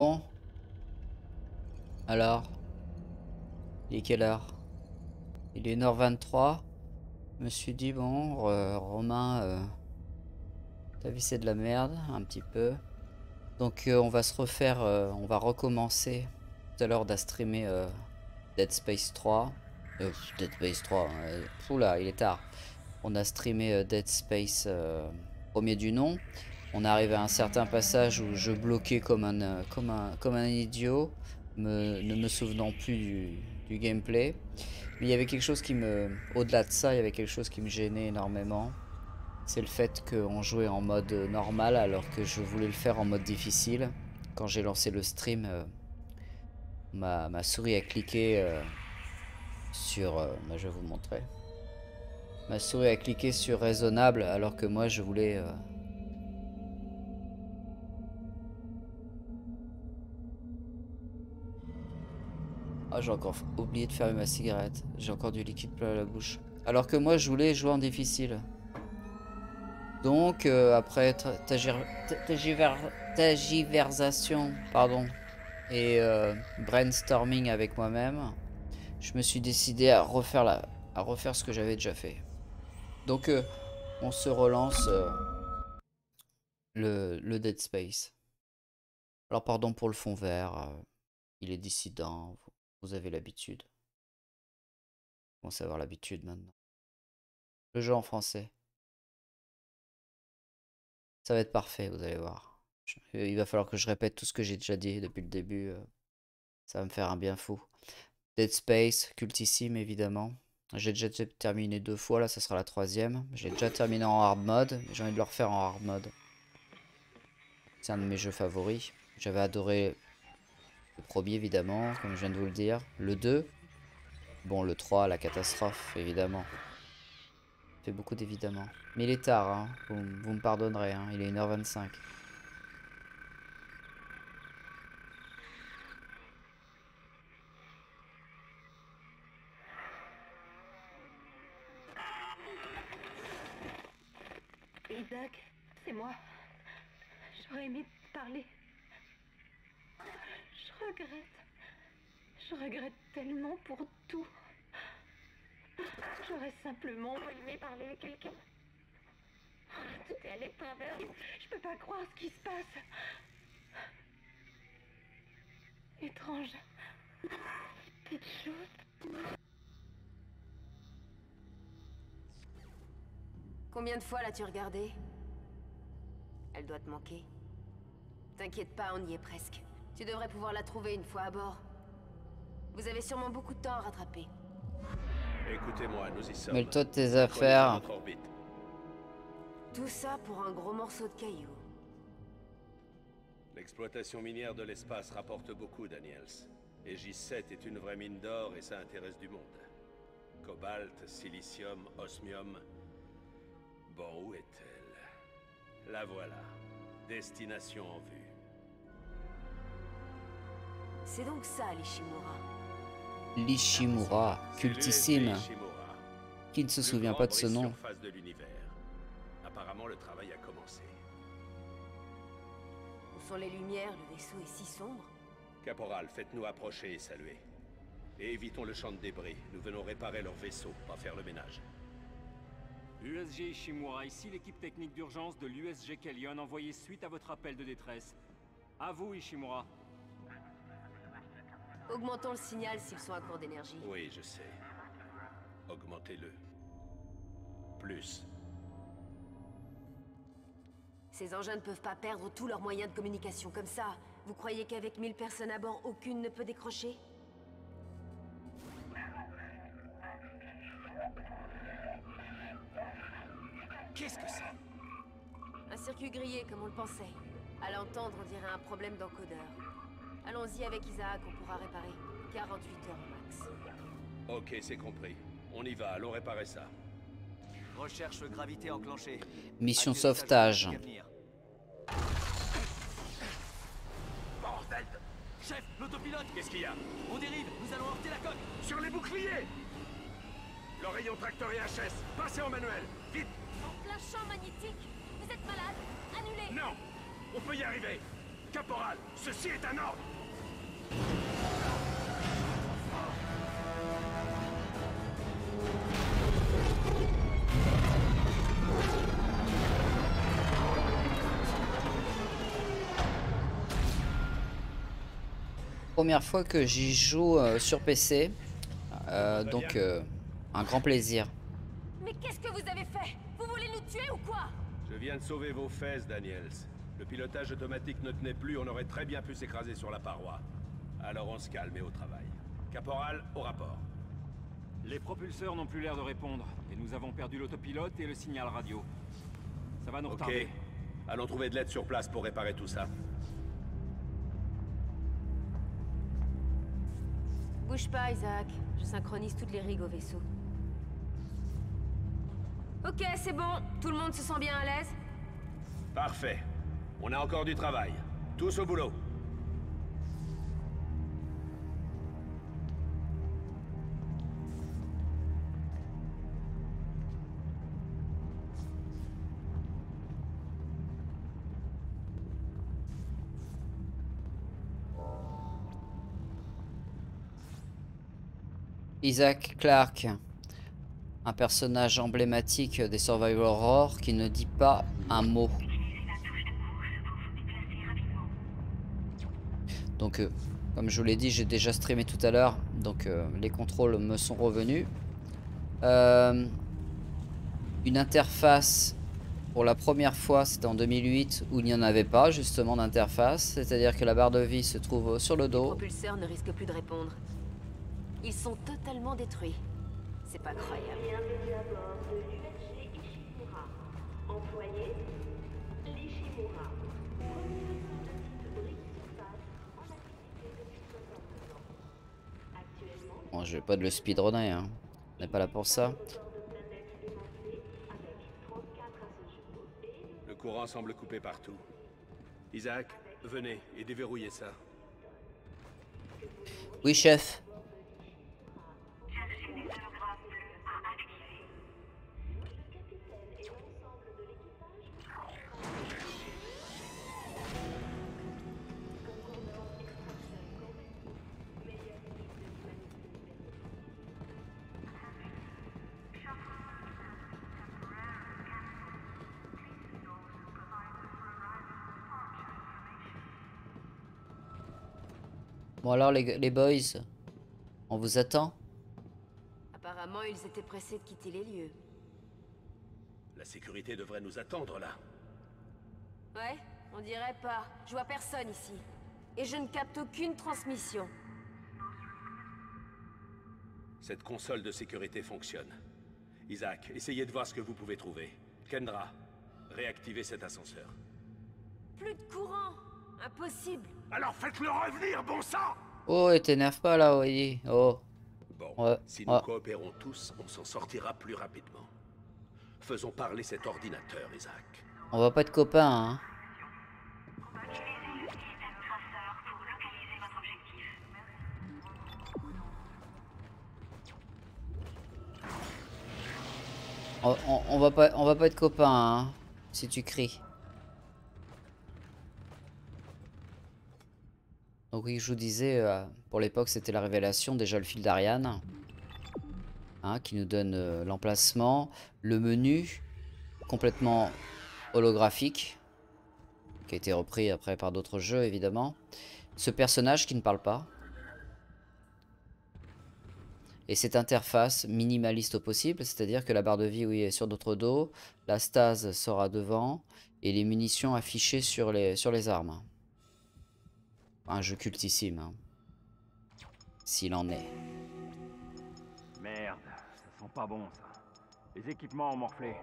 Bon. Alors Il est quelle heure? Il est 1h23. Je me suis dit, bon, Romain, euh, ta vie c'est de la merde, un petit peu. Donc euh, on va se refaire, euh, on va recommencer tout à l'heure d'à streamer Dead Space 3. Dead Space 3, oula, il est tard. On a streamé Dead Space premier du nom. On est arrivé à un certain passage où je bloquais comme un, comme un, comme un idiot, ne me souvenant plus du, gameplay. Mais il y avait quelque chose qui me... Au-delà de ça, il y avait quelque chose qui me gênait énormément. C'est le fait qu'on jouait en mode normal alors que je voulais le faire en mode difficile. Quand j'ai lancé le stream, euh, ma, souris a cliqué euh, sur... Euh, bah, je vais vous montrer. Ma souris a cliqué sur raisonnable alors que moi je voulais... Ah, j'ai encore oublié de faire ma cigarette. J'ai encore du liquide plein à la bouche. Alors que moi, je voulais jouer en difficile. Donc, euh, après tagiversation pardon, et euh, brainstorming avec moi-même, je me suis décidé à refaire, la, à refaire ce que j'avais déjà fait. Donc, euh, on se relance le, le Dead Space. Alors, pardon pour le fond vert. il est dissident. Vous avez l'habitude. Vous commencez avoir l'habitude maintenant. Le jeu en français. Ça va être parfait, vous allez voir. Euh, il va falloir que je répète tout ce que j'ai déjà dit depuis le début. Euh. Ça va me faire un bien fou. Dead Space, cultissime évidemment. J'ai déjà terminé deux fois, là ça sera la troisième. J'ai déjà terminé en hard mode, j'ai envie de le refaire en hard mode. C'est un de mes jeux favoris. J'avais adoré le premier, évidemment, comme je viens de vous le dire. Le 2. Bon, le 3, la catastrophe, évidemment. fait beaucoup d'évidemment. Mais il est tard, hein. vous, me pardonnerez, hein. il est 1h25. Isaac, c'est moi. J'aurais aimé parler regrette. Je regrette tellement pour tout. J'aurais simplement aimé parler à quelqu'un. Tout est allé travers. Je peux pas croire ce qui se passe. Étrange. Petite chose. Combien de fois l'as-tu regardé Elle doit te manquer. T'inquiète pas, on y est presque. Tu devrais pouvoir la trouver une fois à bord. Vous avez sûrement beaucoup de temps à rattraper. Écoutez-moi, nous y sommes. Mets-toi de tes affaires. Tout ça pour un gros morceau de caillou. L'exploitation minière de l'espace rapporte beaucoup, Daniels. Et J7 est une vraie mine d'or et ça intéresse du monde. Cobalt, silicium, osmium. Bon, où est-elle? La voilà. Destination en vue. C'est donc ça, l'Ishimura. L'Ishimura, cultissime. Qui ne se souvient pas de ce nom de Apparemment, le travail a commencé. Où sont les lumières Le vaisseau est si sombre? Caporal, faites-nous approcher et saluer. Et évitons le champ de débris. Nous venons réparer leur vaisseau, pas faire le ménage. USG Ishimura, ici l'équipe technique d'urgence de l'USG Kellion envoyée suite à votre appel de détresse. À vous, Ishimura. Augmentons le signal s'ils sont à court d'énergie. Oui, je sais. Augmentez-le. Plus. Ces engins ne peuvent pas perdre tous leurs moyens de communication comme ça. Vous croyez qu'avec 1000 personnes à bord, aucune ne peut décrocher? Qu'est-ce que c'est? Un circuit grillé, comme on le pensait. À l'entendre, on dirait un problème d'encodeur. Allons-y avec Isaac, on pourra réparer. 48 heures max. Ok, c'est compris. On y va, allons réparer ça. Recherche gravité enclenchée. Mission sauvetage. Bordel Chef, l'autopilote Qu'est-ce qu'il y a On dérive, nous allons heurter la coque Sur les boucliers L'oreillon tracteur et HS, passez en manuel, vite En plein champ magnétique Vous êtes malade Annulez Non On peut y arriver Caporal, ceci est un ordre Première fois que j'y joue euh, sur PC. Euh, donc, euh, un grand plaisir. Mais qu'est-ce que vous avez fait? Vous voulez nous tuer ou quoi? Je viens de sauver vos fesses, Daniels. Le pilotage automatique ne tenait plus, on aurait très bien pu s'écraser sur la paroi. Alors on se calme et au travail. Caporal, au rapport. Les propulseurs n'ont plus l'air de répondre, et nous avons perdu l'autopilote et le signal radio. Ça va nous Ok. retarder. Allons trouver de l'aide sur place pour réparer tout ça. Bouge pas, Isaac. Je synchronise toutes les rigs au vaisseau. Ok, c'est bon. Tout le monde se sent bien à l'aise? Parfait. On a encore du travail. Tous au boulot. Isaac Clarke, un personnage emblématique des Survivor Horror qui ne dit pas un mot. Donc, euh, comme je vous l'ai dit, j'ai déjà streamé tout à l'heure, donc euh, les contrôles me sont revenus. Euh, une interface, pour la première fois, c'était en 2008, où il n'y en avait pas justement d'interface, c'est-à-dire que la barre de vie se trouve sur le Les dos. propulseurs ne risquent plus de répondre. Ils sont totalement détruits. C'est pas croyable. Bienvenue à bord de l'USG Ishimura. Employé, Bon, je vais pas de le speedrunner, hein. on n'est pas là pour ça. bord de planète émancée avec 34 à ce jour et Le courant semble coupé partout. Isaac, venez et déverrouillez ça. Oui, chef. Bon alors les, les boys, on vous attend Apparemment, ils étaient pressés de quitter les lieux. La sécurité devrait nous attendre là. Ouais, on dirait pas. Je vois personne ici. Et je ne capte aucune transmission. Cette console de sécurité fonctionne. Isaac, essayez de voir ce que vous pouvez trouver. Kendra, réactivez cet ascenseur. Plus de courant Impossible Alors faites-le revenir, bon sang Oh, et t'énerve pas là, oui. Oh. Bon, Ouais, si nous ouais. coopérons tous, on s'en sortira plus rapidement. Faisons parler cet ordinateur, Isaac. On va pas être copains, hein. On, on- on va pas, on va pas être copains, hein, si tu cries. Donc oui, je vous disais, euh, pour l'époque, c'était la révélation, déjà le fil d'Ariane, hein, qui nous donne euh, l'emplacement, le menu, complètement holographique, qui a été repris après par d'autres jeux, évidemment. Ce personnage qui ne parle pas. Et cette interface minimaliste au possible, c'est-à-dire que la barre de vie oui, est sur notre dos, la stase sera devant, et les munitions affichées sur les, sur les armes. Un jeu cultissime. hein. S'il en est. Merde, ça sent pas bon ça. Les équipements ont morflé.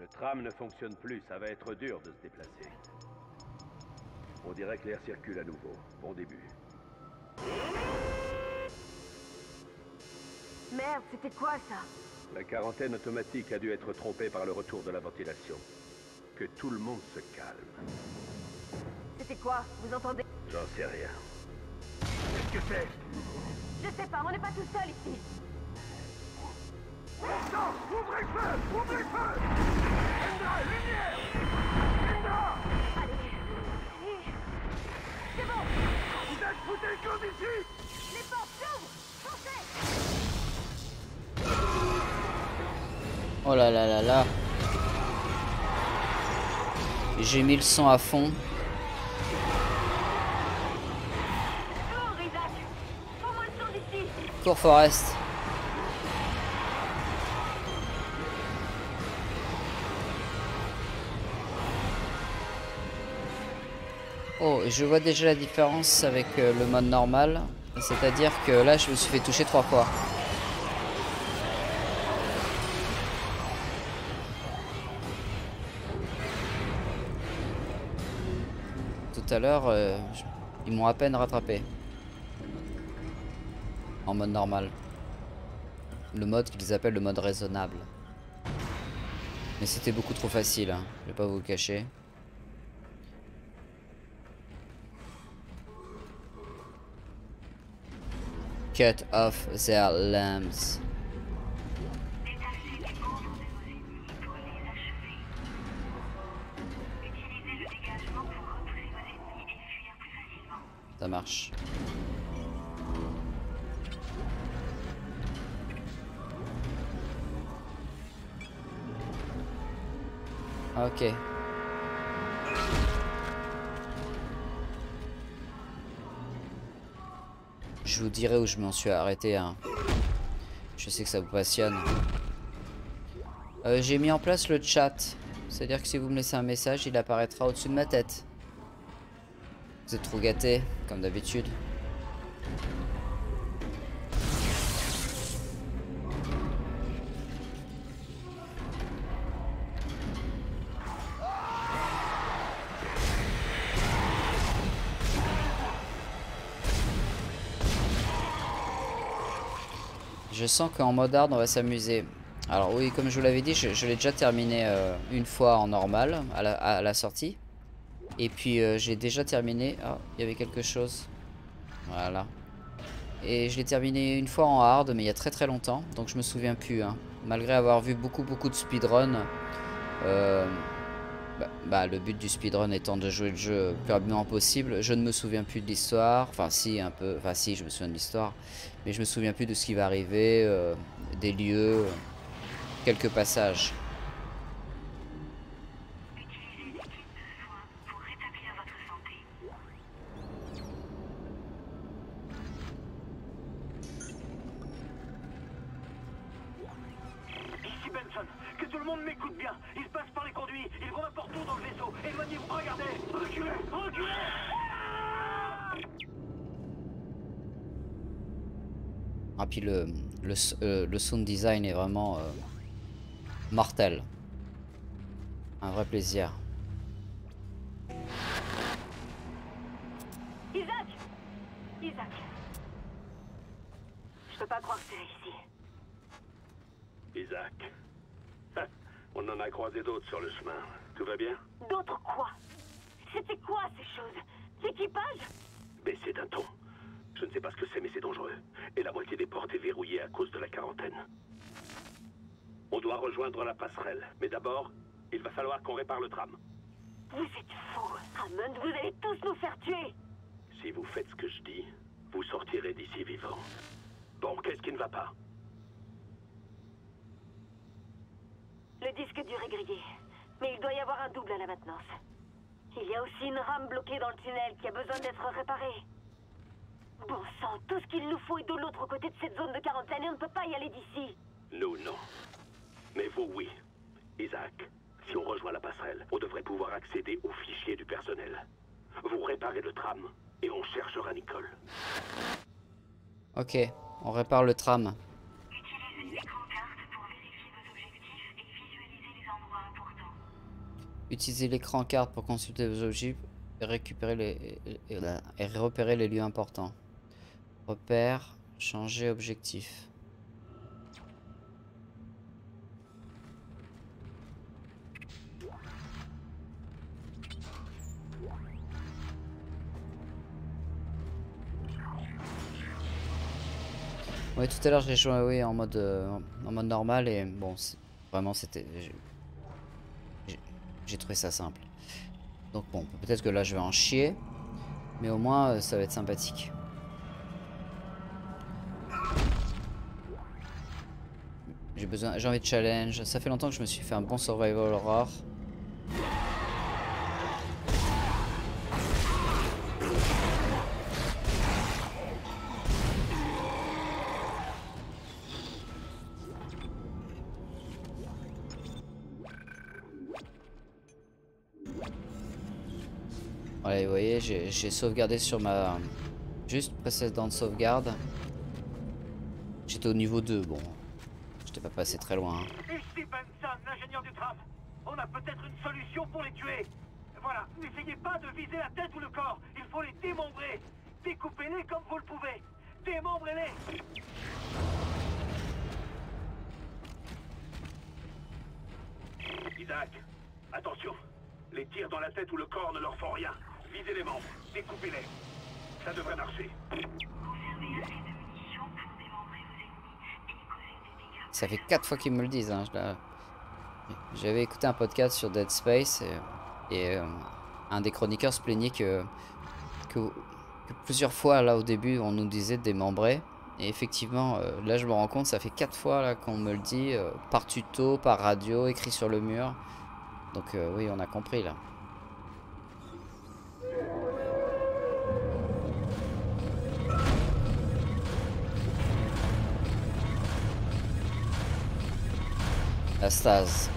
Le tram ne fonctionne plus, ça va être dur de se déplacer. On dirait que l'air circule à nouveau. Bon début. Merde, c'était quoi ça? La quarantaine automatique a dû être trompée par le retour de la ventilation. Que tout le monde se calme. C'était quoi Vous entendez J'en sais rien. Qu'est-ce que c'est Je sais pas, on n'est pas tout seul ici. Allez. Oh là là là là. J'ai mis le son à fond. Forest. Oh, je vois déjà la différence avec euh, le mode normal. C'est-à-dire que là, je me suis fait toucher trois fois. Tout à l'heure, euh, ils m'ont à peine rattrapé. En mode normal. Le mode qu'ils appellent le mode raisonnable. Mais c'était beaucoup trop facile, hein. je vais pas vous le cacher. Cut off their limbs. Détachez les Ok. Je vous dirai où je m'en suis arrêté. hein. Je sais que ça vous passionne. Euh, J'ai mis en place le chat. C'est-à-dire que si vous me laissez un message, il apparaîtra au-dessus de ma tête. Vous êtes trop gâtés, comme d'habitude. Je sens qu'en mode hard, on va s'amuser. Alors oui, comme je vous l'avais dit, je, l'ai déjà terminé euh, une fois en normal, à la, à la sortie. Et puis euh, j'ai déjà terminé... Ah, il y avait quelque chose. Voilà. Et je l'ai terminé une fois en hard, mais il y a très très longtemps, donc je me souviens plus. hein. Malgré avoir vu beaucoup beaucoup de speedrun, euh, bah, bah, le but du speedrun étant de jouer le jeu le plus rapidement possible, je ne me souviens plus de l'histoire. Enfin si, un peu. Enfin si, je me souviens de l'histoire. Mais je me souviens plus de ce qui va arriver, euh, des lieux, euh, quelques passages. Utilisez des kits de soins pour rétablir votre santé. Ici Benson, que tout le monde m'écoute bien. Ils passent par les conduits, ils vont n'importe où dans le vaisseau. Éloignez-vous, regardez Reculez Reculez Ah puis le, euh, le sound design est vraiment euh, mortel. Un vrai plaisir. Isaac Isaac Je peux pas croire que c'est réussi. Isaac. On en a croisé d'autres sur le chemin. Tout va bien? D'autres quoi? C'était quoi ces choses? L'équipage? Baissez d'un ton. Je ne sais pas ce que c'est, mais c'est dangereux. Et la moitié des portes est verrouillée à cause de la quarantaine. On doit rejoindre la passerelle. Mais d'abord, il va falloir qu'on répare le tram. Vous êtes fous Hammond, vous allez tous nous faire tuer Si vous faites ce que je dis, vous sortirez d'ici vivant. Bon, qu'est-ce qui ne va pas? Le disque dur est grillé. Mais il doit y avoir un double à la maintenance. Il y a aussi une rame bloquée dans le tunnel qui a besoin d'être réparée. Bon sang, tout ce qu'il nous faut est de l'autre côté de cette zone de quarantaine et on ne peut pas y aller d'ici. Nous, non. Mais vous, oui. Isaac, si on rejoint la passerelle, on devrait pouvoir accéder aux fichiers du personnel. Vous réparez le tram et on cherchera Nicole. Ok, on répare le tram. Utilisez l'écran carte pour vérifier vos objectifs et visualiser les endroits importants. Utilisez l'écran carte pour consulter vos objets et récupérer les et, et- et repérer les lieux importants. Repère, changer objectif. Ouais, tout à l'heure j'ai joué en mode euh, en mode normal et bon, vraiment c'était j'ai trouvé ça simple. Donc bon, peut-être que là je vais en chier, mais au moins euh, ça va être sympathique. J'ai besoin, j'ai envie de challenge. Ça fait longtemps que je me suis fait un bon survival horror. Ouais, vous voyez, j'ai sauvegardé sur ma juste précédente sauvegarde. J'étais au niveau 2, bon. J'étais pas passé très loin. hein. Ici Benson, l'ingénieur du tram. On a peut-être une solution pour les tuer. Voilà, n'essayez pas de viser la tête ou le corps. Il faut les démembrer. Découpez-les comme vous le pouvez. Démembrez-les. Isaac, attention. Les tirs dans la tête ou le corps ne leur font rien. Visez les membres, découpez-les. Ça devrait marcher. Ça fait 4 fois qu'ils me le disent. hein, J'avais écouté un podcast sur Dead Space et, et, euh, un des chroniqueurs se plaignait que, plusieurs fois là au début on nous disait démembrer. Et effectivement, euh, là je me rends compte, ça fait 4 fois qu'on me le dit, euh, par tuto, par radio, écrit sur le mur. Donc euh, oui, on a compris là. La stase.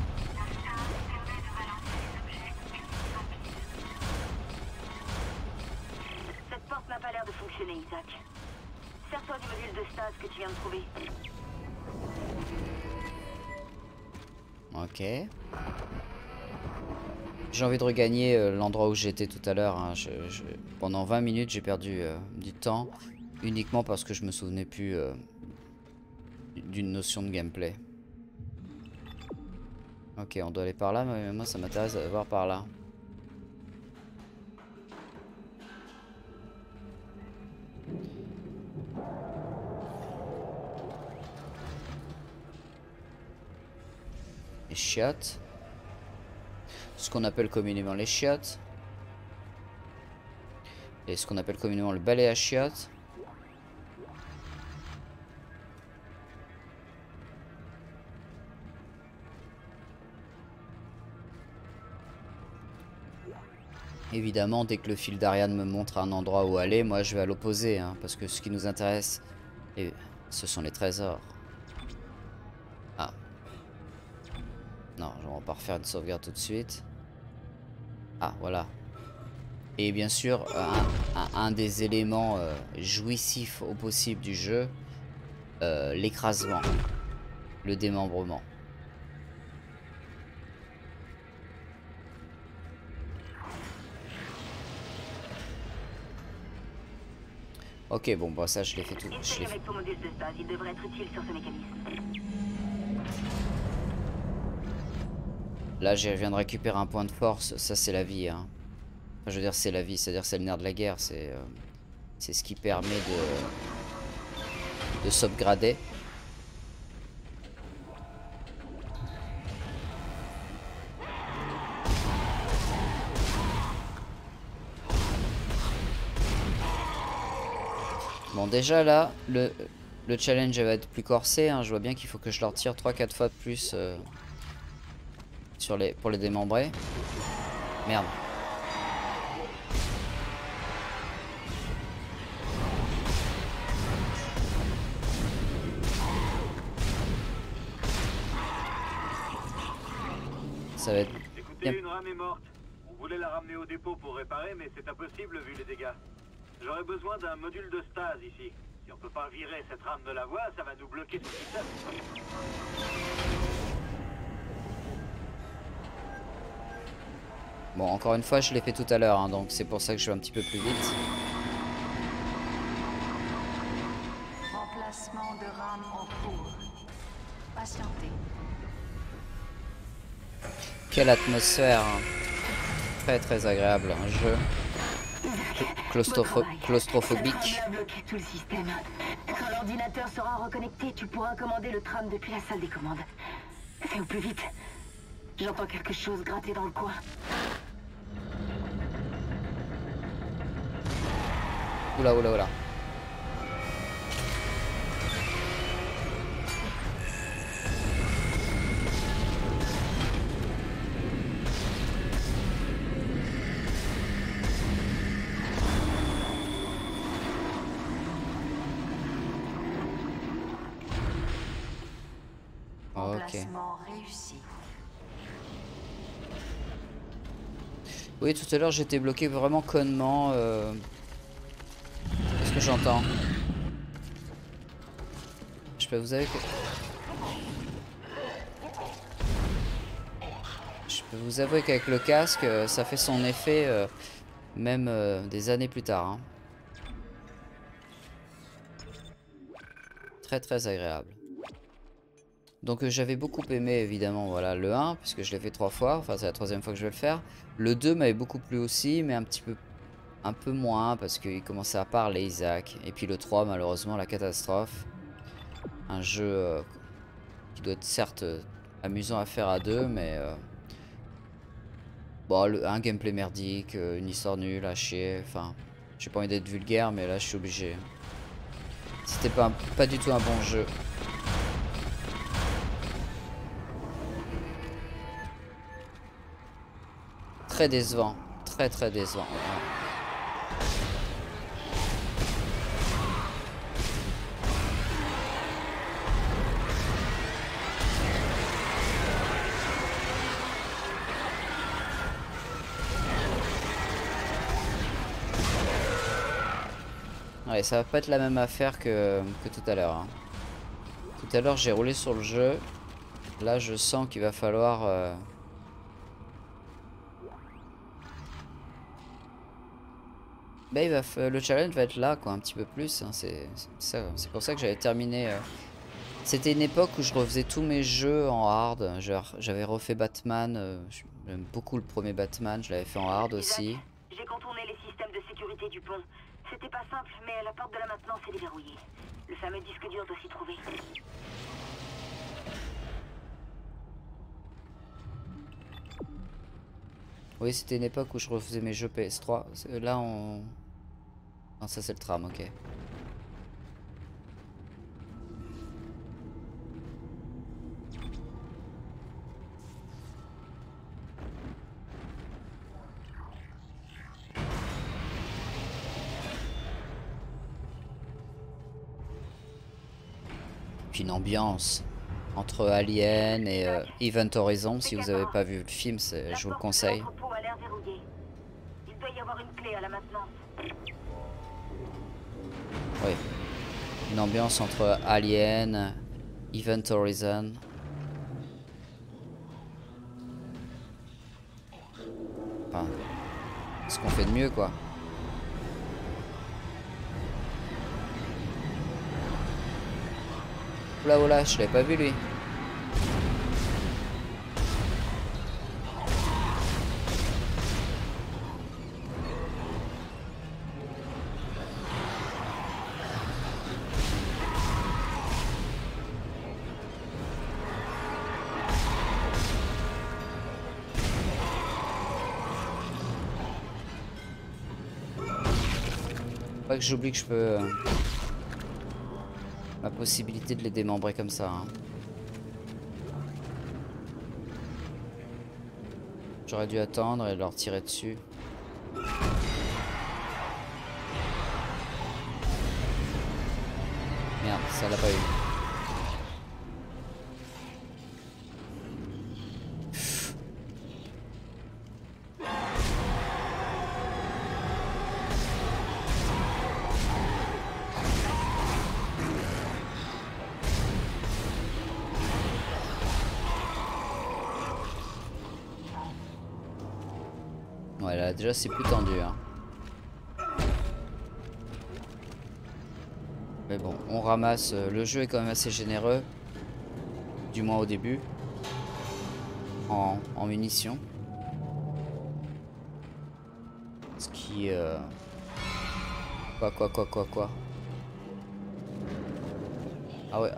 Cette porte n'a pas l'air de fonctionner, Isaac. Sers-toi du module de stase que tu viens de trouver. Ok. J'ai envie de regagner euh, l'endroit où j'étais tout à l'heure. hein. Je- je- Pendant 20 minutes, j'ai perdu euh, du temps uniquement parce que je me souvenais plus euh, d'une notion de gameplay. Ok, on doit aller par là, mais moi ça m'intéresse d'aller voir par là. Les chiottes. Ce qu'on appelle communément les chiottes. Et ce qu'on appelle communément le balai à chiottes. Évidemment, dès que le fil d'Ariane me montre un endroit où aller, moi je vais à l'opposé, hein, parce que ce qui nous intéresse, ce sont les trésors. Ah. Non, on va pas refaire une sauvegarde tout de suite. Ah, voilà. Et bien sûr, un des éléments euh, jouissifs au possible du jeu, euh, l'écrasement, le démembrement. Ok, bon, bah ça je l'ai fait tout. Je l'ai. Là, je viens de récupérer un point de force. Ça, c'est la vie. Hein. Enfin, je veux dire, c'est la vie. C'est-à-dire, c'est le nerf de la guerre. C'est euh, c'est ce qui permet de, de s'upgrader. Bon, déjà là, le, le challenge va être plus corsé. hein. Je vois bien qu'il faut que je leur tire 3-4 fois de plus. euh, sur les, pour les démembrer. Merde. Ça va être... Écoutez, une rame est morte. On voulait la ramener au dépôt pour réparer, mais c'est impossible vu les dégâts. J'aurais besoin d'un module de stase ici. Si on peut pas virer cette rame de la voie, ça va nous bloquer tout le système. Bon, encore une fois, je l'ai fait tout à l'heure, hein, donc c'est pour ça que je vais un petit peu plus vite. Remplacement de rame en cours. Patientez. Quelle atmosphère hein. Très très agréable, un jeu claustropho- claustrophobique. tout le système. Quand l'ordinateur sera reconnecté, tu pourras commander le tram depuis la salle des commandes. Fais au plus vite. J'entends quelque chose gratter dans le coin. Oula oula oula. Réussi. Oui, tout à l'heure j'étais bloqué vraiment connement. Euh... Qu'est-ce que j'entends? Je peux vous avez Je peux vous avouer qu'avec le casque, euh, ça fait son effet euh, même euh, des années plus tard. hein. Très très agréable. Donc euh, j'avais beaucoup aimé évidemment voilà le 1 puisque je l'ai fait trois fois, enfin c'est la troisième fois que je vais le faire. Le 2 m'avait beaucoup plu aussi mais un petit peu un peu moins parce qu'il commençait à parler Isaac. Et puis le 3 malheureusement la catastrophe. Un jeu euh, qui doit être certes euh, amusant à faire à deux mais bon le- un gameplay merdique, une histoire nulle à chier, enfin j'ai pas envie d'être vulgaire mais là je suis obligé. C'était pas du tout un bon jeu. Très décevant. Très très décevant. ouais. Ça va pas être la même affaire que, que tout à l'heure. hein. Tout à l'heure, j'ai roulé sur le jeu. Là, je sens qu'il va falloir... euh, Bah, il va le challenge va être là, quoi, un petit peu plus. hein, C'est pour ça que j'avais terminé. euh, C'était une époque où je refaisais tous mes jeux en hard. J'avais refait Batman. euh, J'aime beaucoup le premier Batman. Je l'avais fait en hard aussi. J'ai contourné les systèmes de sécurité du pont. C'était pas simple, mais la porte de la maintenance est déverrouillée. Le fameux disque dur doit s'y trouver. Oui, c'était une époque où je refaisais mes jeux PS3. C'est- Là, on. Non, ça c'est le tram, ok. Une ambiance entre Alien et euh, Event Horizon. Si vous avez pas vu le film, je vous le conseille. Oui. Une ambiance entre Alien, Event Horizon. Enfin, ce qu'on fait de mieux, quoi. Oula, oula, je l'avais pas vu, lui. Pas que j'oublie que je peux... possibilité de les démembrer comme ça. hein. J'aurais dû attendre et leur tirer dessus. C'est plus tendu. Hein. Mais bon, on ramasse. euh, Le jeu est quand même assez généreux. Du moins au début. En, en munitions. Ce qui... euh, Quoi, quoi, quoi, quoi, quoi. Ah ouais.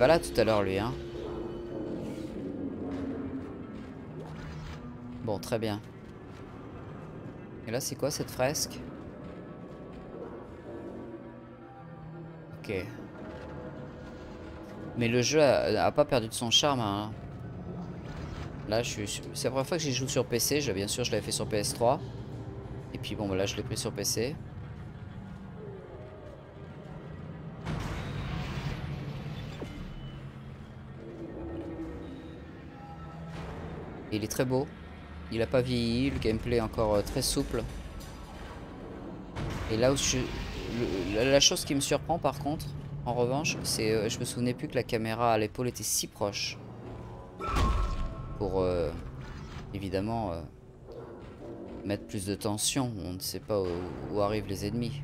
Pas là tout à l'heure lui, hein. Bon, très bien. Et là, c'est quoi cette fresque? Ok. Mais le jeu a, pas perdu de son charme. hein. Là, je suis... c'est la première fois que j'y joue sur PC. Bien sûr, je l'avais fait sur PS3. Et puis bon, bah, là, je l'ai pris sur PC. Il est très beau. Il a pas vieilli. Le gameplay est encore euh, très souple. Et là où je... la chose qui me surprend par contre, en revanche, c'est euh, je me souvenais plus que la caméra à l'épaule était si proche. Pour euh, évidemment mettre plus de tension. On ne sait pas où, arrivent les ennemis.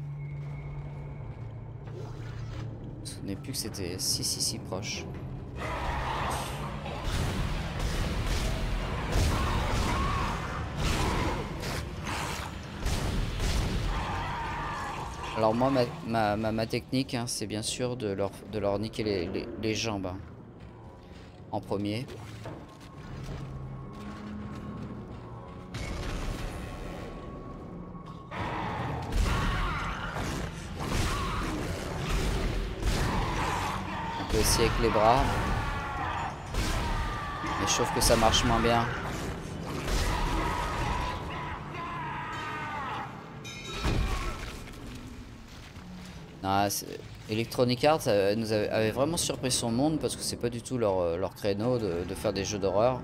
Je me souvenais plus que c'était si si si proche. Alors moi, ma, technique, hein, c'est bien sûr de leur, niquer les, jambes. Hein. En premier. On peut aussi avec les bras. Mais je trouve que ça marche moins bien. Ah, Electronic Arts euh, nous avait, vraiment surpris son monde parce que c'est pas du tout leur, euh, créneau de, faire des jeux d'horreur.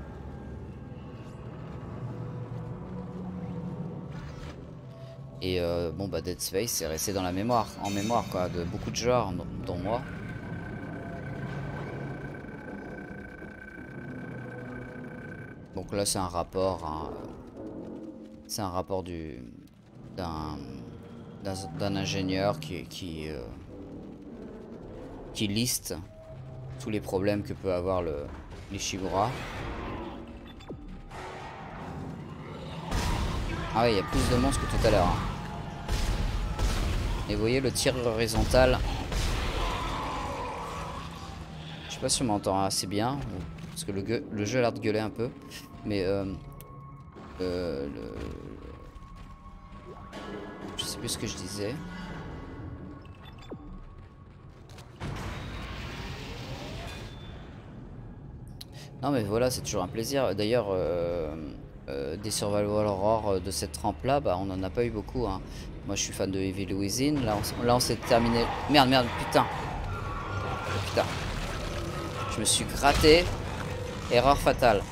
Et euh, bon bah Dead Space c'est resté dans la mémoire, en mémoire quoi, de beaucoup de joueurs, dont moi. Donc là c'est un rapport, hein, c'est un rapport du d'un d'un ingénieur qui, qui, euh, qui liste tous les problèmes que peut avoir le. Ah oui, il y a plus de monstres que tout à l'heure. Hein. Et vous voyez le tir horizontal. Je sais pas si on m'entend assez bien. Parce que le, le jeu a l'air de gueuler un peu. Mais euh, euh, plus ce que je disais. Non mais voilà, c'est toujours un plaisir. D'ailleurs, euh, euh, des survival horror de cette trempe là, bah, on en a pas eu beaucoup. Hein. Moi je suis fan de Evil Within. Là on, là, on s'est terminé. Merde, merde, putain. Putain. Je me suis gratté. Erreur fatale.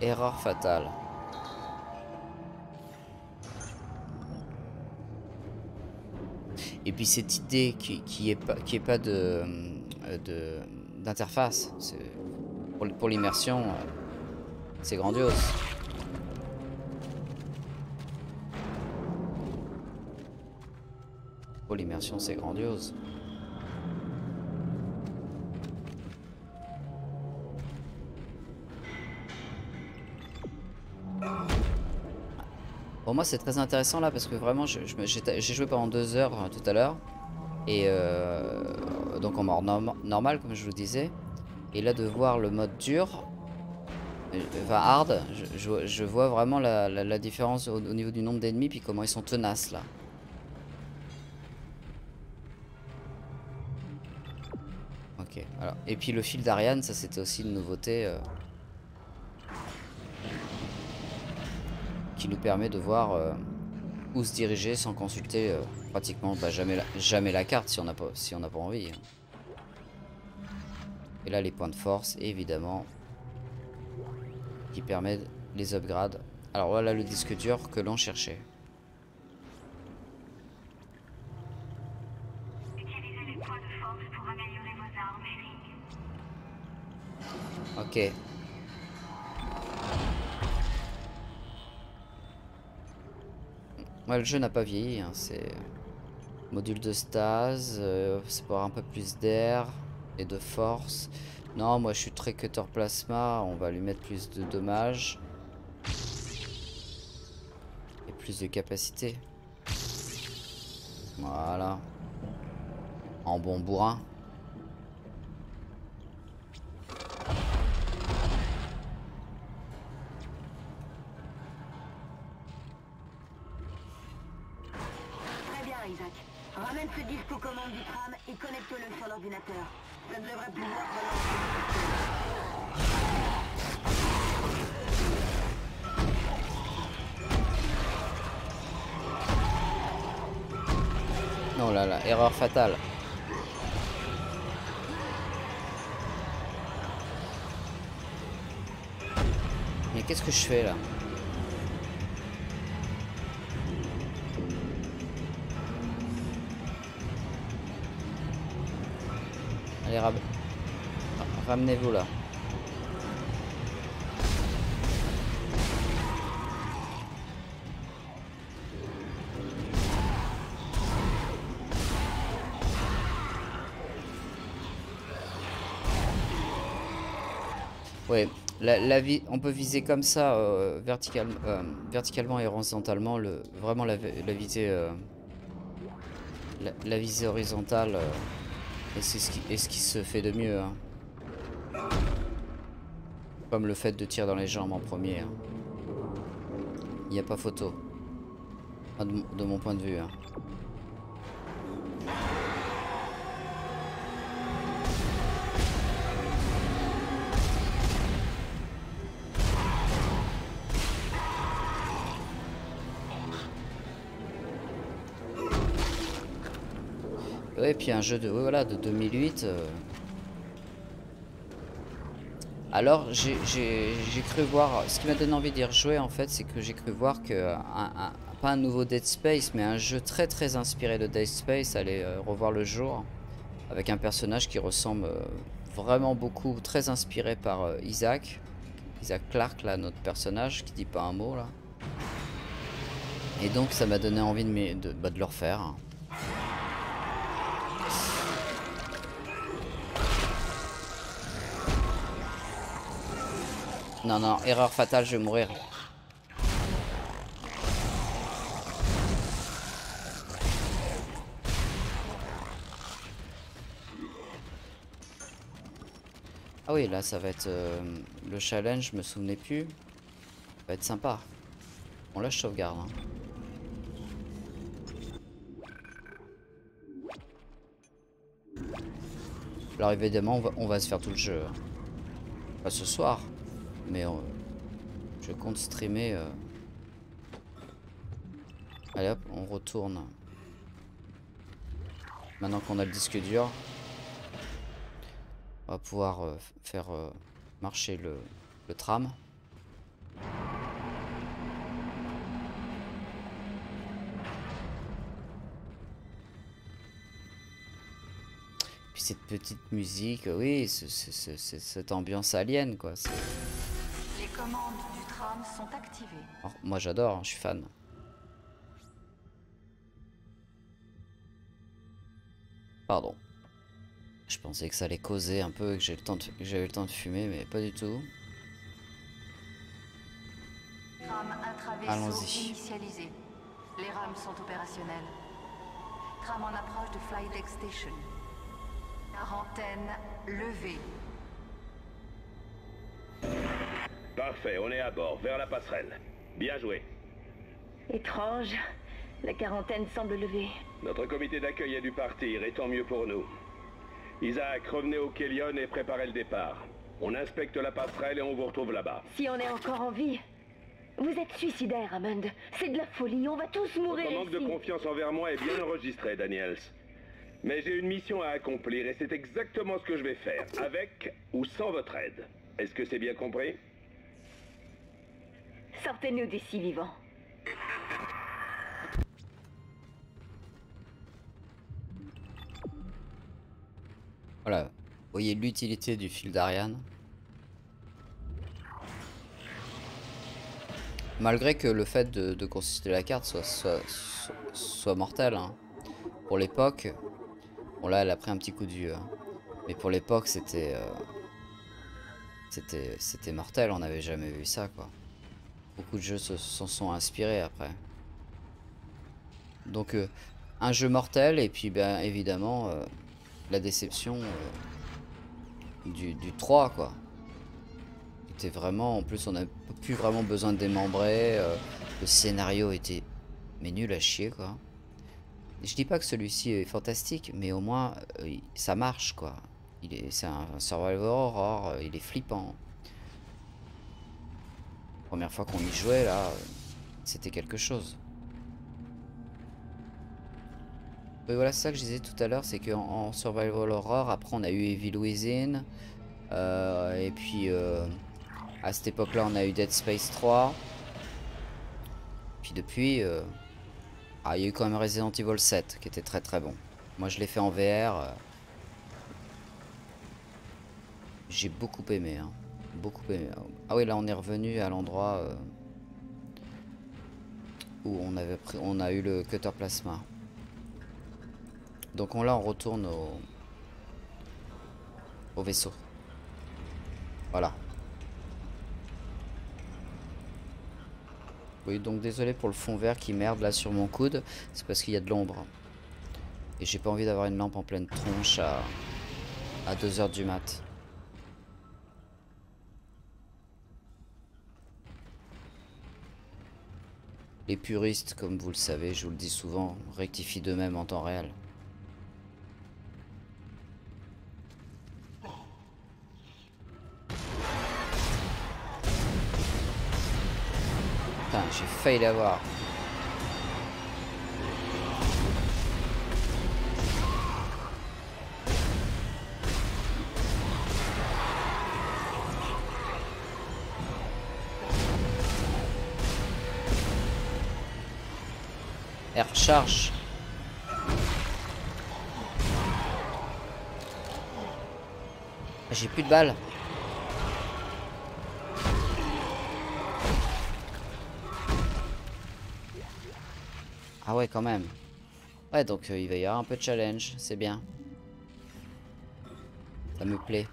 Erreur fatale. Et puis cette idée qui, qui est pas de d'interface, pour, pour l'immersion, c'est grandiose. Pour l'immersion, c'est grandiose. Pour moi, c'est très intéressant là parce que vraiment, j'ai joué pendant deux heures euh, tout à l'heure. Et euh, donc en mode normal, comme je vous disais. Et là, de voir le mode dur, euh, enfin hard, je, vois vraiment la, différence au, niveau du nombre d'ennemis puis comment ils sont tenaces là. Ok, alors. Et puis le fil d'Ariane, ça c'était aussi une nouveauté. Qui nous permet de voir euh, où se diriger sans consulter euh, pratiquement bah, jamais, la, jamais la carte si on n'a pas, si on pas envie. Et là les points de force évidemment qui permettent les upgrades. Alors voilà le disque dur que l'on cherchait. Ok, Ouais, le jeu n'a pas vieilli, hein, c'est module de stase, euh, c'est pour avoir un peu plus d'air et de force. Non, moi je suis très cutter plasma, on va lui mettre plus de dommages. Et plus de capacité. Voilà. En bon bourrin. Non là là, erreur fatale. Mais qu'est-ce que je fais là? Ramenez-vous là. Ouais, la, la on peut viser comme ça, euh, euh, verticalement et horizontalement, le, vraiment la, euh, visée horizontale, et c'est ce qui, ce qui se fait de mieux. hein. Comme le fait de tirer dans les jambes en premier. hein. Il n'y a pas photo. De, de mon point de vue. hein. Un jeu de, voilà, de 2008. euh. Alors, j'ai cru voir. Ce qui m'a donné envie d'y rejouer, en fait, c'est que j'ai cru voir que. pas un nouveau Dead Space, mais un jeu très très inspiré de Dead Space allait euh, revoir le jour. Avec un personnage qui ressemble euh, vraiment beaucoup, très inspiré par Isaac. Isaac Clarke, là, notre personnage, qui dit pas un mot, là. Et donc, ça m'a donné envie de, de, bah, de le refaire. Non, non, erreur fatale, je vais mourir. Ah oui, là, ça va être euh, le challenge, je me souvenais plus. Ça va être sympa. Bon, là, je sauvegarde. hein. Alors, évidemment, on va, on va se faire tout le jeu. Pas ce soir, mais euh, je compte streamer. euh. Allez hop, on retourne. Maintenant qu'on a le disque dur, on va pouvoir euh, faire marcher le, le tram. Cette petite musique, oui, ce- ce- ce- cette ambiance alien, quoi. Commandes du tram sont activées. Alors, moi j'adore, hein, je suis fan. Pardon. Je pensais que ça allait causer un peu et que le j'avais le temps de fumer, mais pas du tout. Allons-y. Les rames sont opérationnelles. Tram en approche de Flydeck Station. Quarantaine levée. Parfait, on est à bord, vers la passerelle. Bien joué. Étrange. La quarantaine semble levée. Notre comité d'accueil a dû partir, et tant mieux pour nous. Isaac, revenez au Kélion et préparez le départ. On inspecte la passerelle et on vous retrouve là-bas. Si on est encore en vie. Vous êtes suicidaire, Hammond. C'est de la folie. On va tous mourir Votre manque de confiance envers moi est bien enregistré, Daniels. Mais j'ai une mission à accomplir et c'est exactement ce que je vais faire, avec ou sans votre aide. Est-ce que c'est bien compris? Sortez-nous d'ici vivants. Voilà. Voyez l'utilité du fil d'Ariane. Malgré que le fait de, de consulter la carte soit, soit, mortel. hein. Pour l'époque, bon là elle a pris un petit coup de vieux. hein. Mais pour l'époque c'était euh, c'était c'était mortel, on n'avait jamais vu ça quoi. Beaucoup de jeux se- s'en sont inspirés après. Donc euh, un jeu mortel et puis ben évidemment euh, la déception euh, du, du 3 quoi. C'était vraiment, en plus on n'a plus vraiment besoin de démembrer, le scénario était mais nul à chier quoi. Je dis pas que celui-ci est fantastique, mais au moins ça marche quoi. Il est, c'est un, survival horror, il est flippant. Première fois qu'on y jouait là, c'était quelque chose. Oui, voilà, ça que je disais tout à l'heure, c'est qu'en en survival horror, après on a eu Evil Within, euh, et puis à cette époque-là, on a eu Dead Space 3. Puis depuis, ah, il y a eu quand même Resident Evil 7 qui était très très bon. Moi je l'ai fait en VR. Euh. J'ai beaucoup aimé. Hein. Beaucoup aimé. Ah oui, là on est revenu à l'endroit euh, où on, avait on a eu le cutter plasma. Donc on, là on retourne au, au vaisseau. Voilà. Oui, donc désolé pour le fond vert qui merde là sur mon coude. C'est parce qu'il y a de l'ombre. Et j'ai pas envie d'avoir une lampe en pleine tronche à, à 2h du mat. Les puristes, comme vous le savez, je vous le dis souvent, rectifient d'eux-mêmes en temps réel. j'ai failli l'avoir. Recharge. J'ai plus de balles. Ah ouais, quand même. Ouais, donc euh, il va y avoir un peu de challenge, c'est bien. Ça me plaît.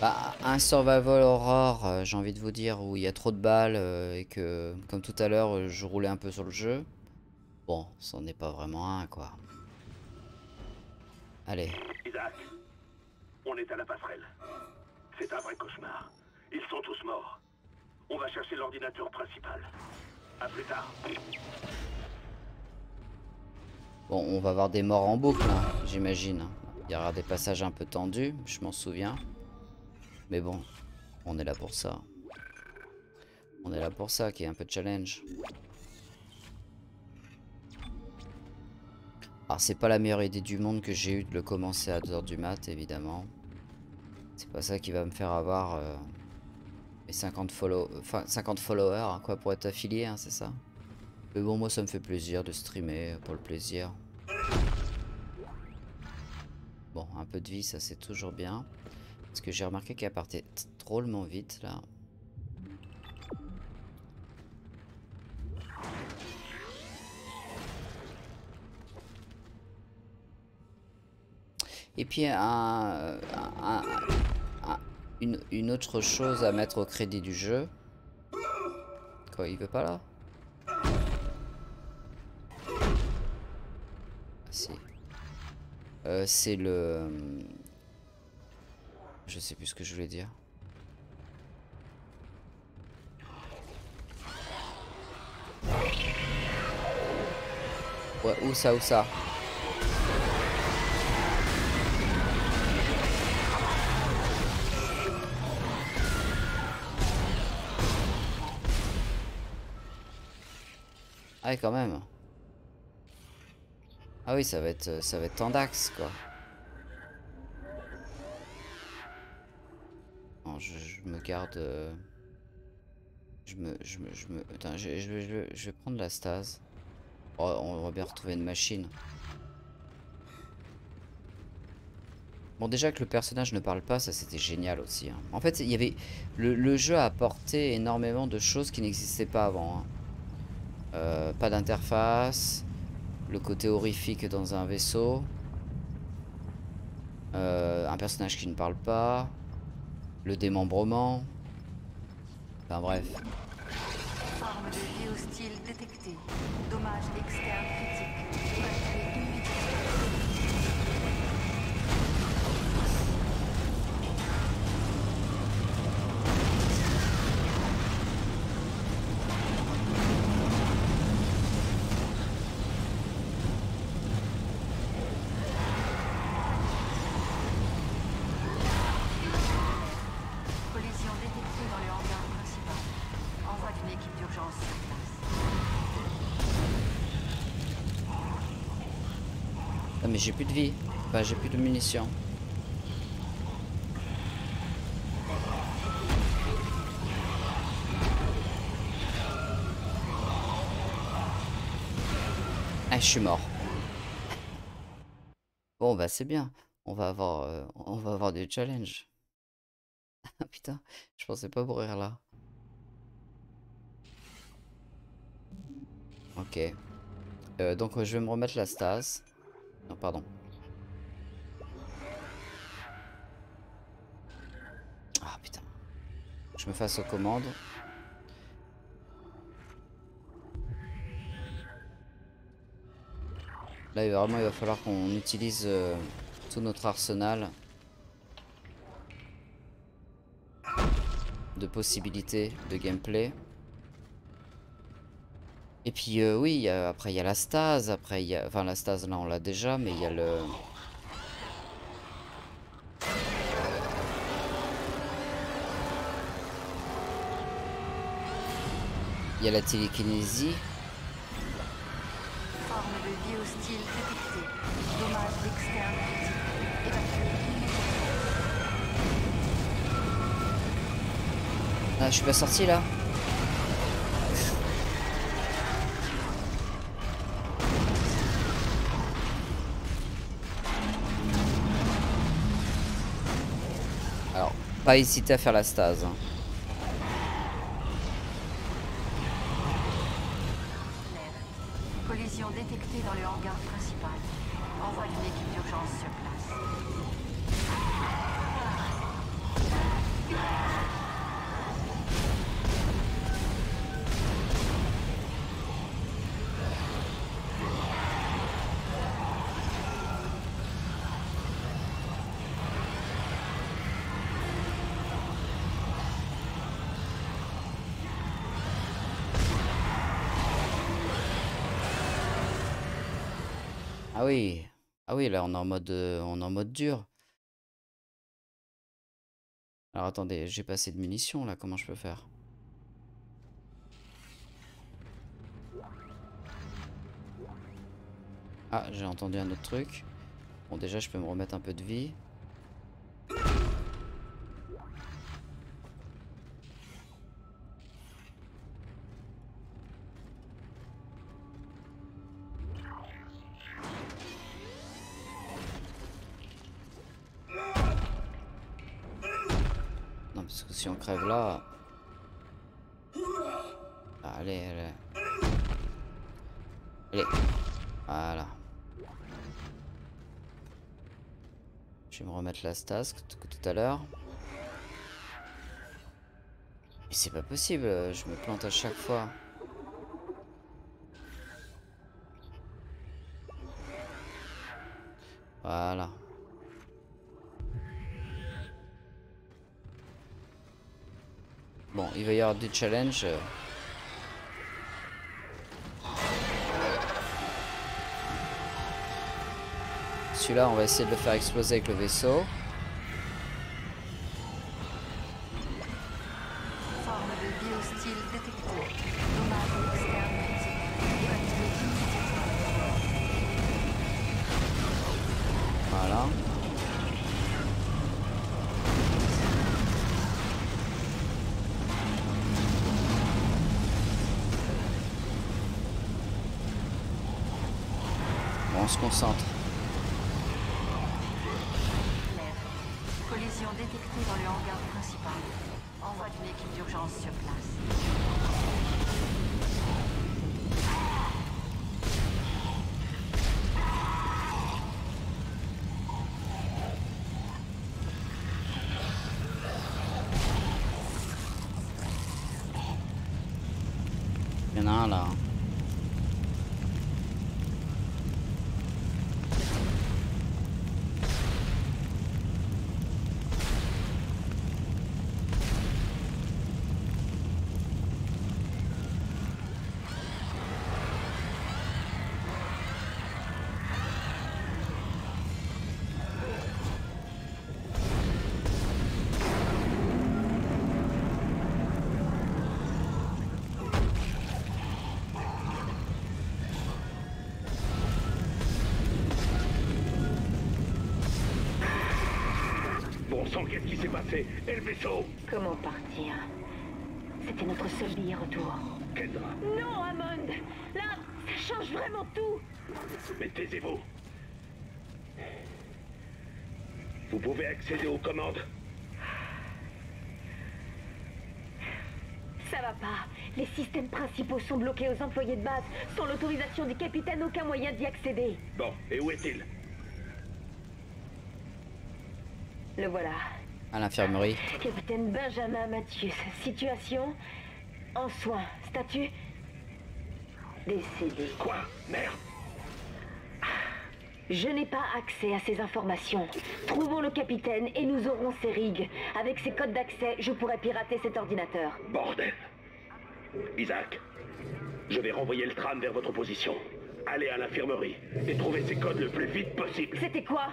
Bah, un survival horror, euh, j'ai envie de vous dire, où il y a trop de balles euh, et que, comme tout à l'heure, je roulais un peu sur le jeu. Bon, c'en est pas vraiment un, quoi. Allez. Isaac, on est à la passerelle. C'est un vrai cauchemar. Ils sont tous morts. On va chercher l'ordinateur principal. plus tard. Bon, on va avoir des morts en boucle, hein, j'imagine. Il y aura des passages un peu tendus, je m'en souviens. Mais bon, on est là pour ça. On est là pour ça, qui est un peu de challenge. Alors c'est pas la meilleure idée du monde que j'ai eu de le commencer à 2h du mat, évidemment. C'est pas ça qui va me faire avoir euh, mes 50, follow... enfin, 50 followers, hein, quoi, pour être affilié, hein, c'est ça Mais bon, moi ça me fait plaisir de streamer, pour le plaisir. Bon, un peu de vie, ça c'est toujours bien. Parce que j'ai remarqué qu'elle partait drôlement vite, là. Et puis un, une, autre chose à mettre au crédit du jeu. Quoi, il veut pas là? Ah, si. Euh, c'est le... Je sais plus ce que je voulais dire. Ouais, où ça, où ça? Ah quand même. Ah oui, ça va être ça va être tendax quoi. Je, me garde euh, je me je me je vais prendre la stase. Oh, on va bien retrouver une machine. Bon déjà que le personnage ne parle pas, ça c'était génial aussi. Hein. En fait, il y avait le, jeu a apporté énormément de choses qui n'existaient pas avant. Hein. Euh, pas d'interface. Le côté horrifique dans un vaisseau. Euh, un personnage qui ne parle pas. Le démembrement. Enfin bref. Forme de vie hostile détectée. Dommage externe Ah j'ai plus de vie. Bah j'ai plus de munitions. Ah je suis mort. Bon bah c'est bien. On va avoir euh, on va avoir des challenges. Ah putain, je pensais pas mourir là. Ok. Euh, donc je vais me remettre la stase. Non, pardon. Ah putain. Je me fasse aux commandes. Là, vraiment, il va falloir qu'on utilise euh, tout notre arsenal de possibilités de gameplay. Et puis euh, oui, y a, après il y a la stase, après il y a... Enfin la stase là on l'a déjà, mais il y a le... Il y a la télékinésie. Forme de vie hostile détectée. Dommage externe critique. Évacué immédiatement. Ah je suis pas sorti là pas hésiter à faire la stase. Collision détectée dans le hangar principal. Envoi d'une équipe d'urgence sur place. Oui, ah oui, là on est en mode, euh, on est en mode dur. Alors attendez, j'ai pas assez de munitions là, comment je peux faire? Ah, j'ai entendu un autre truc. Bon, déjà, je peux me remettre un peu de vie. Remettre la que tout à l'heure. Mais c'est pas possible, euh, je me plante à chaque fois. Voilà. Bon, il va y avoir des challenges. Celui-là, on va essayer de le faire exploser avec le vaisseau. Vraiment tout mais taisez-vous. Vous pouvez accéder aux commandes Ça va pas. Les systèmes principaux sont bloqués aux employés de base. Sans l'autorisation du capitaine, aucun moyen d'y accéder. Bon, et où est-il? Le voilà. À l'infirmerie. Capitaine Benjamin Mathius. Situation En soins. Statut Décédé. Quoi? Merde Je n'ai pas accès à ces informations. Trouvons le capitaine et nous aurons ses rigs. Avec ses codes d'accès, je pourrai pirater cet ordinateur. Bordel Isaac, je vais renvoyer le tram vers votre position. Allez à l'infirmerie et trouvez ces codes le plus vite possible. C'était quoi?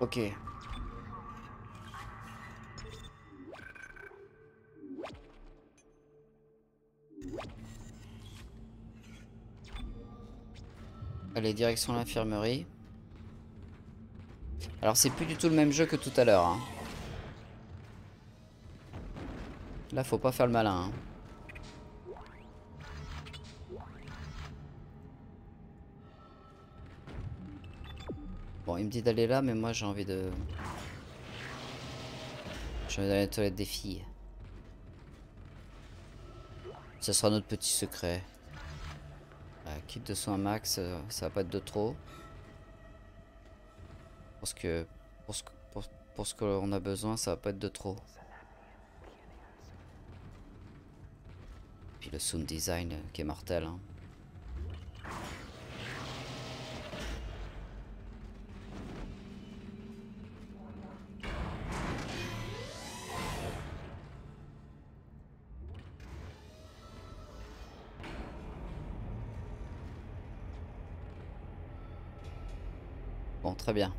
Ok. Allez, direction l'infirmerie. Alors c'est plus du tout le même jeu que tout à l'heure. hein. Là, faut pas faire le malin. hein. Bon, il me dit d'aller là, mais moi j'ai envie de... J'ai envie d'aller à la toilette des filles. Ça sera notre petit secret. Kit de soins max, euh, ça va pas être de trop. Parce que pour ce, pour, pour ce qu'on a besoin, ça va pas être de trop. Puis le sound design euh, qui est mortel. hein. Stock.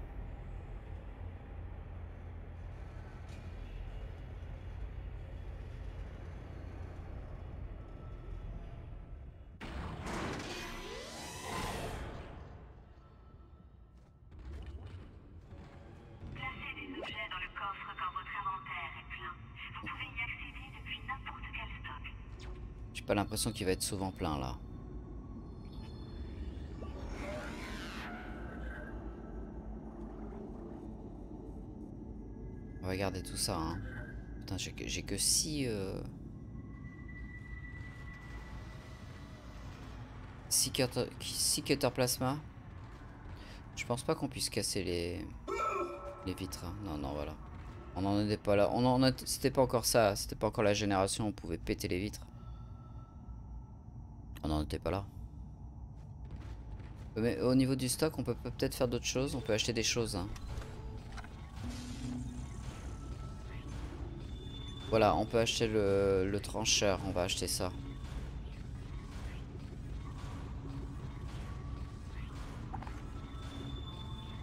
J'ai pas l'impression qu'il va être souvent plein là. Tout ça. Hein. Putain, j'ai que, que 6... 6 cutter, six cutter plasma. Je pense pas qu'on puisse casser les, les vitres. hein. Non, non, voilà. On en était pas là. On en était- C'était pas encore ça. C'était pas encore la génération où on pouvait péter les vitres. On n'en était pas là. Mais au niveau du stock, on peut peut- peut-être faire d'autres choses. On peut acheter des choses. hein. Voilà, on peut acheter le, trancheur. On va acheter ça.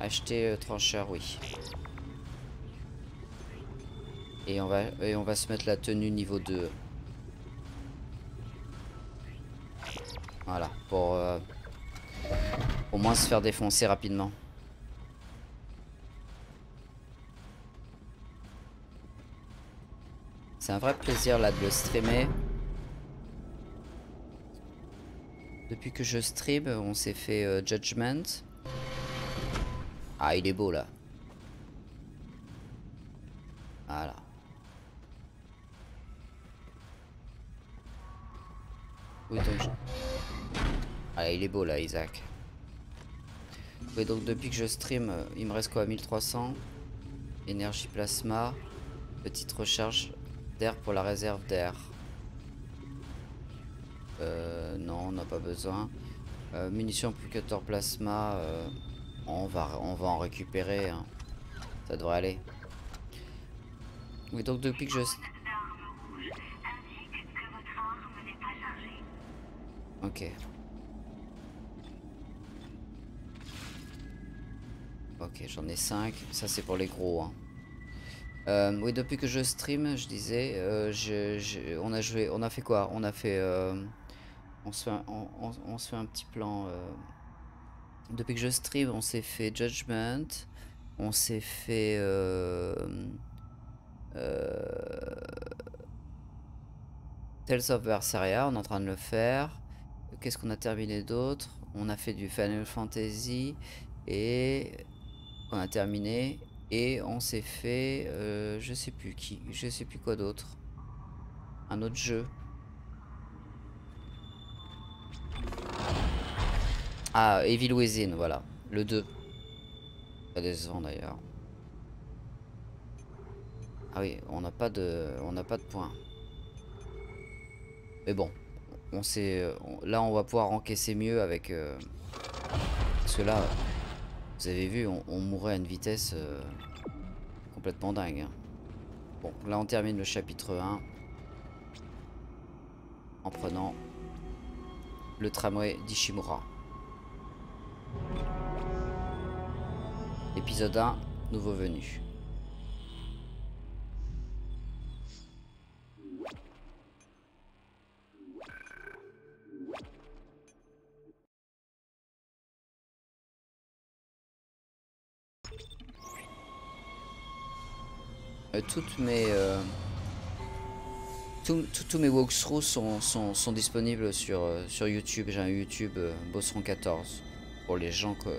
Acheter euh, trancheur, oui. Et on va et on va se mettre la tenue niveau 2. Voilà, pour euh, au moins se faire défoncer rapidement. C'est un vrai plaisir là de le streamer. Depuis que je stream, on s'est fait euh, Judgment. Ah, il est beau là. Voilà. Oui, donc Ah, il est beau là, Isaac. Oui, donc depuis que je stream, euh, il me reste quoi 1300 Énergie plasma. Petite recharge d'air pour la réserve d'air. Euh, non, on n'a pas besoin. Euh, munitions plus cutter plasma. euh, on, va, on va en récupérer. hein. Ça devrait aller. Oui, donc depuis que je... Ok. Ok, j'en ai 5. Ça, c'est pour les gros. hein. Euh, oui, depuis que je stream, je disais, euh, on a joué, on a fait quoi? On a fait, euh, on se fait, un, on, se fait un petit plan. depuis que je stream, on s'est fait Judgment, on s'est fait Tales of Berseria, on est en train de le faire. Qu'est-ce qu'on a terminé d'autre? On a fait du Final Fantasy et on a terminé et on s'est fait euh, je sais plus qui je sais plus quoi d'autre. Un autre jeu. Ah Evil Within voilà. Le 2 pas décevant d'ailleurs. Ah oui on n'a pas de on n'a pas de points. Mais bon on sait là on va pouvoir encaisser mieux avec euh, parce que là vous avez vu, on, mourait à une vitesse euh, complètement dingue. hein. Bon, là on termine le chapitre 1 en prenant le tramway d'Ishimura. Épisode 1, nouveau venu. Toutes mes euh, tous- tous- tous mes walkthroughs sont, sont, sont disponibles sur, euh, sur YouTube. J'ai un YouTube euh, Bosseron 14 pour les gens que,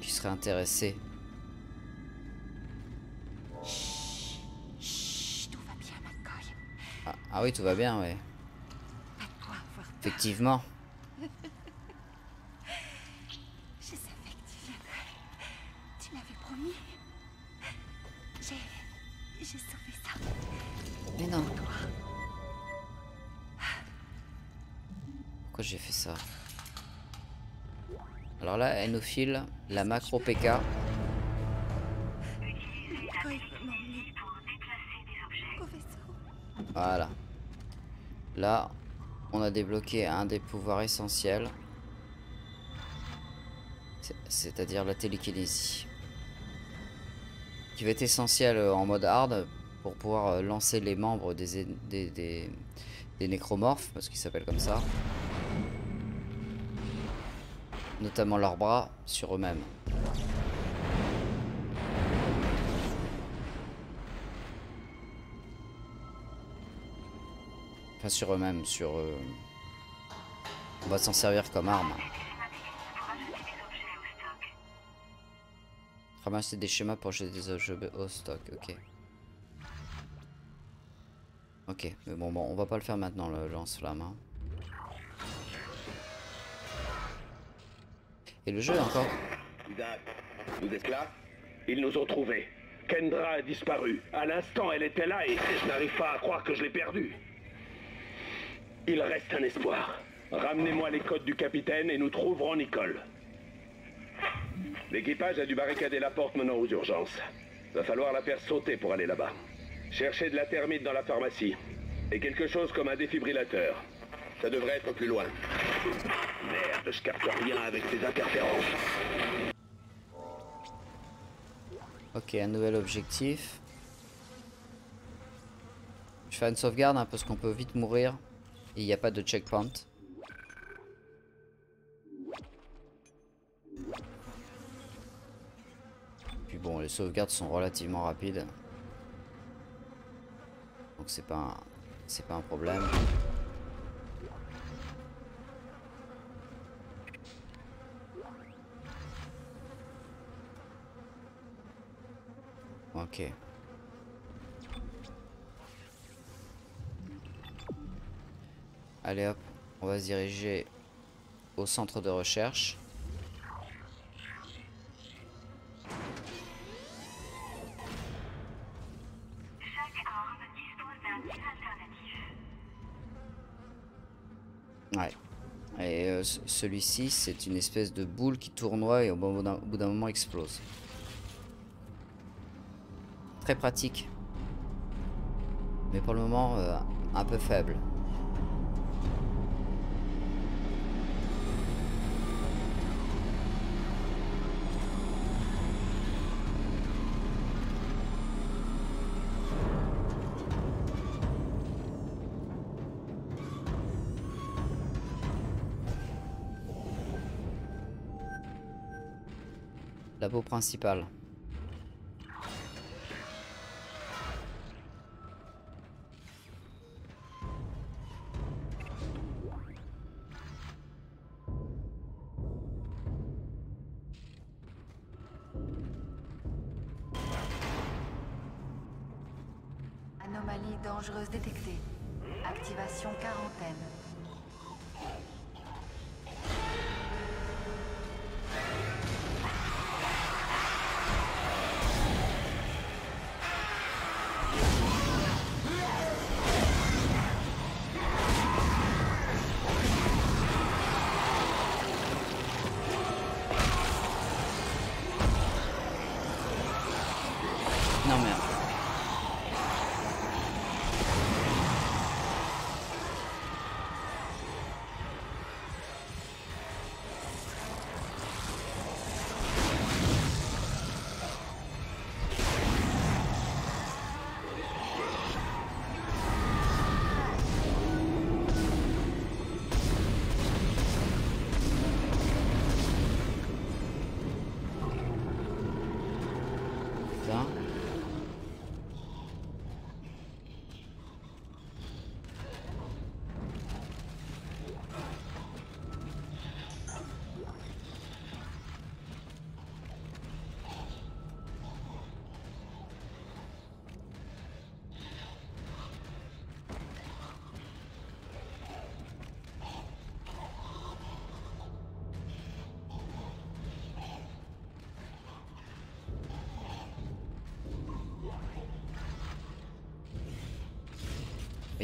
qui seraient intéressés. Chut, tout va bien. Ah, ah oui, tout va bien, ouais. Effectivement. Mais non. Pourquoi j'ai fait ça Alors là, Enophile, la macro PK. Voilà. Là, on a débloqué un des pouvoirs essentiels. C'est- C'est-à-dire la télékinésie. Qui va être essentiel en mode hard pour pouvoir euh, lancer les membres des, des, des, nécromorphes, parce qu'ils s'appellent comme ça. Notamment leurs bras sur eux-mêmes. Enfin sur eux-mêmes, sur... euh, On va s'en servir comme arme. Ramasser des schémas pour jeter des objets au stock, ok. Ok, mais bon, bon, on va pas le faire maintenant, le lance-flamme. hein. Et le jeu encore Isaac, vous êtes là Ils nous ont trouvés. Kendra a disparu. À l'instant, elle était là et je n'arrive pas à croire que je l'ai perdue. Il reste un espoir. Ramenez-moi les codes du capitaine et nous trouverons Nicole. L'équipage a dû barricader la porte menant aux urgences. Va falloir la faire sauter pour aller là-bas. Cherchez de la thermite dans la pharmacie. Et quelque chose comme un défibrillateur. Ça devrait être plus loin. Merde, je capte rien avec ces interférences. Ok, un nouvel objectif. Je fais une sauvegarde hein, parce qu'on peut vite mourir. Et il n'y a pas de checkpoint. Puis bon, les sauvegardes sont relativement rapides. Donc c'est pas c'est pas un problème. Ok. Allez hop, on va se diriger au centre de recherche. Et euh, ce- celui-ci, c'est une espèce de boule qui tournoie et au bout d'un au bout d'un moment explose. Très pratique. Mais pour le moment, euh, un peu faible. Principal.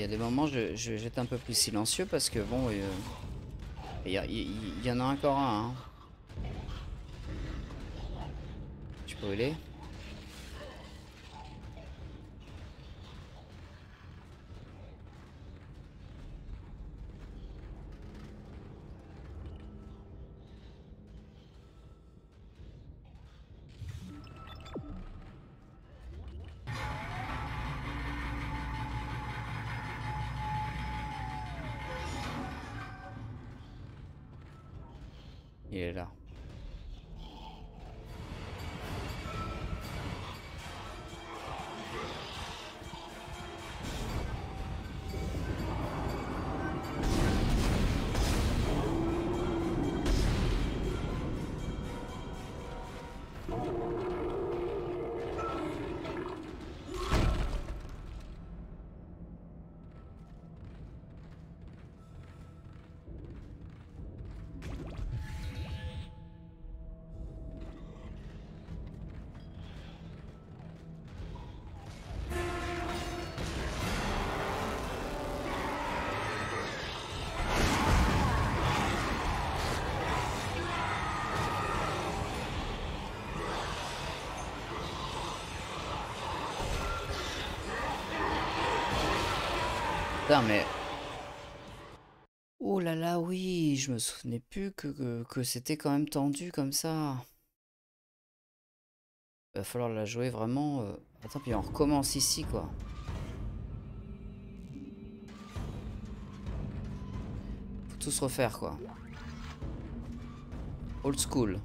Il y a des moments, je, je être un peu plus silencieux parce que bon, euh, il y en a encore un. hein. Je peux aller Mais. Oh là là, oui, je me souvenais plus que, que, que c'était quand même tendu comme ça. Va falloir la jouer vraiment. euh, Attends, puis on recommence ici, quoi. Faut tout se refaire, quoi. Old school.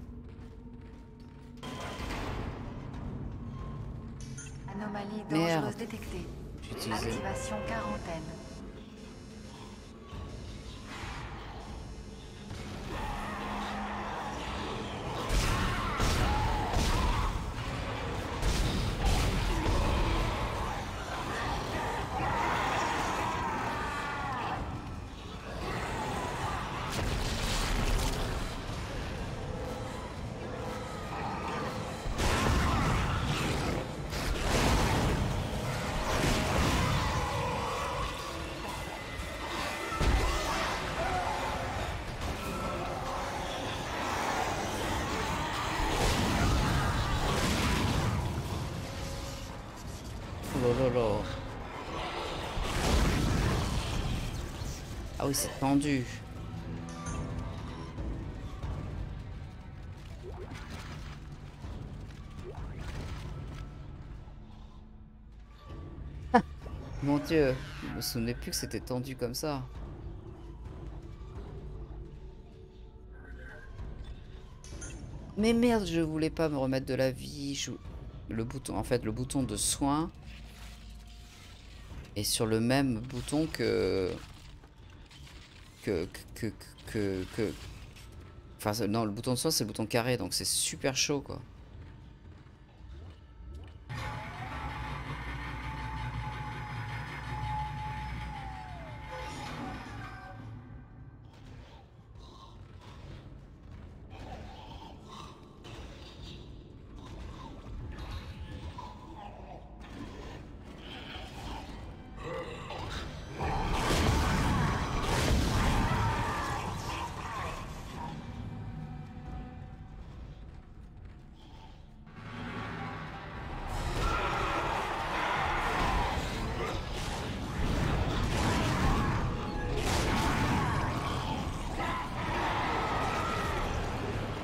Anomalie Merde. dangereuse détectée. Activation quarantaine. Ah oui, c'est tendu. Mon dieu, je me souvenais plus que c'était tendu comme ça. Mais merde, je voulais pas me remettre de la vie. Je... Le bouton, en fait, le bouton de soin est sur le même bouton que... Que... Que... Que... Enfin, non, le bouton de soin, c'est le bouton carré, donc c'est super chaud, quoi.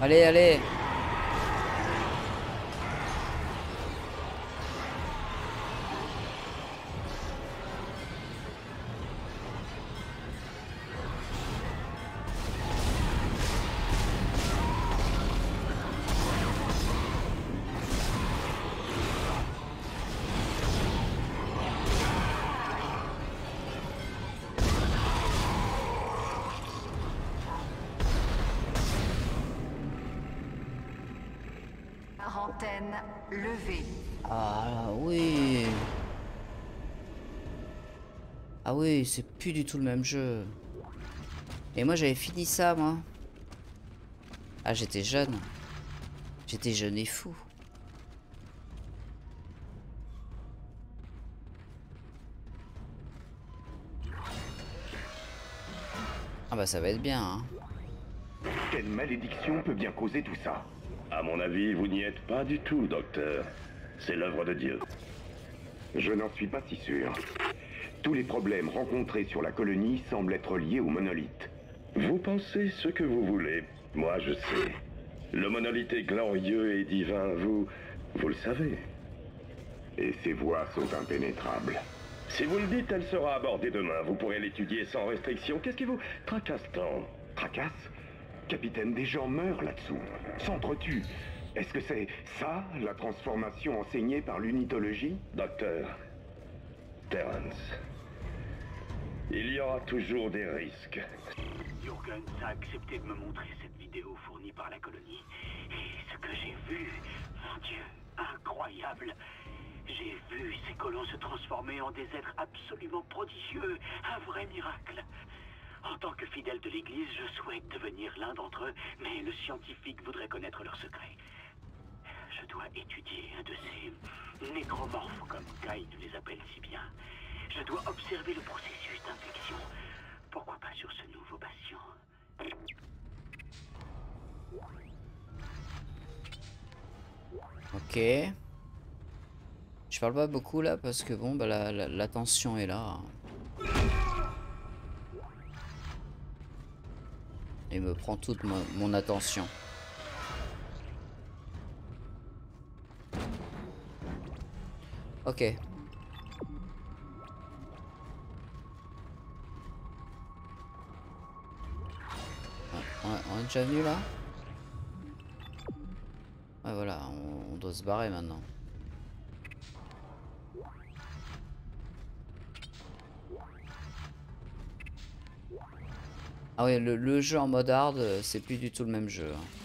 Allez, allez c'est plus du tout le même jeu. Et moi j'avais fini ça, moi. Ah, j'étais jeune. J'étais jeune et fou. Ah bah ça va être bien, hein. Quelle malédiction peut bien causer tout ça? À mon avis, vous n'y êtes pas du tout, docteur. C'est l'œuvre de Dieu. Je n'en suis pas si sûr. Tous les problèmes rencontrés sur la colonie semblent être liés au monolithe. Vous pensez ce que vous voulez. Moi, je sais. Le monolithe est glorieux et divin. Vous... vous le savez. Et ces voies sont impénétrables. Si vous le dites, elle sera abordée demain. Vous pourrez l'étudier sans restriction. Qu'est-ce qui vous tracasse tant? Tracasse? Capitaine, des gens meurent là-dessous. S'entretuent. Est-ce que c'est ça, la transformation enseignée par l'unitologie? Docteur, Terence, il y aura toujours des risques. Jurgens a accepté de me montrer cette vidéo fournie par la colonie. Et ce que j'ai vu, mon Dieu, incroyable. J'ai vu ces colons se transformer en des êtres absolument prodigieux, un vrai miracle. En tant que fidèle de l'Église, je souhaite devenir l'un d'entre eux, mais le scientifique voudrait connaître leurs secrets. Je dois étudier un de ces nécromorphes, comme Guy les appelle si bien. Je dois observer le processus d'infection. Pourquoi pas sur ce nouveau patient Ok. Je parle pas beaucoup là parce que bon, bah, la, tension est là. Et me prend toute mon, mon attention. Ok. On, on est déjà venu là Ouais voilà, on, doit se barrer maintenant. Ah ouais, le, le jeu en mode hard, euh, c'est plus du tout le même jeu. hein.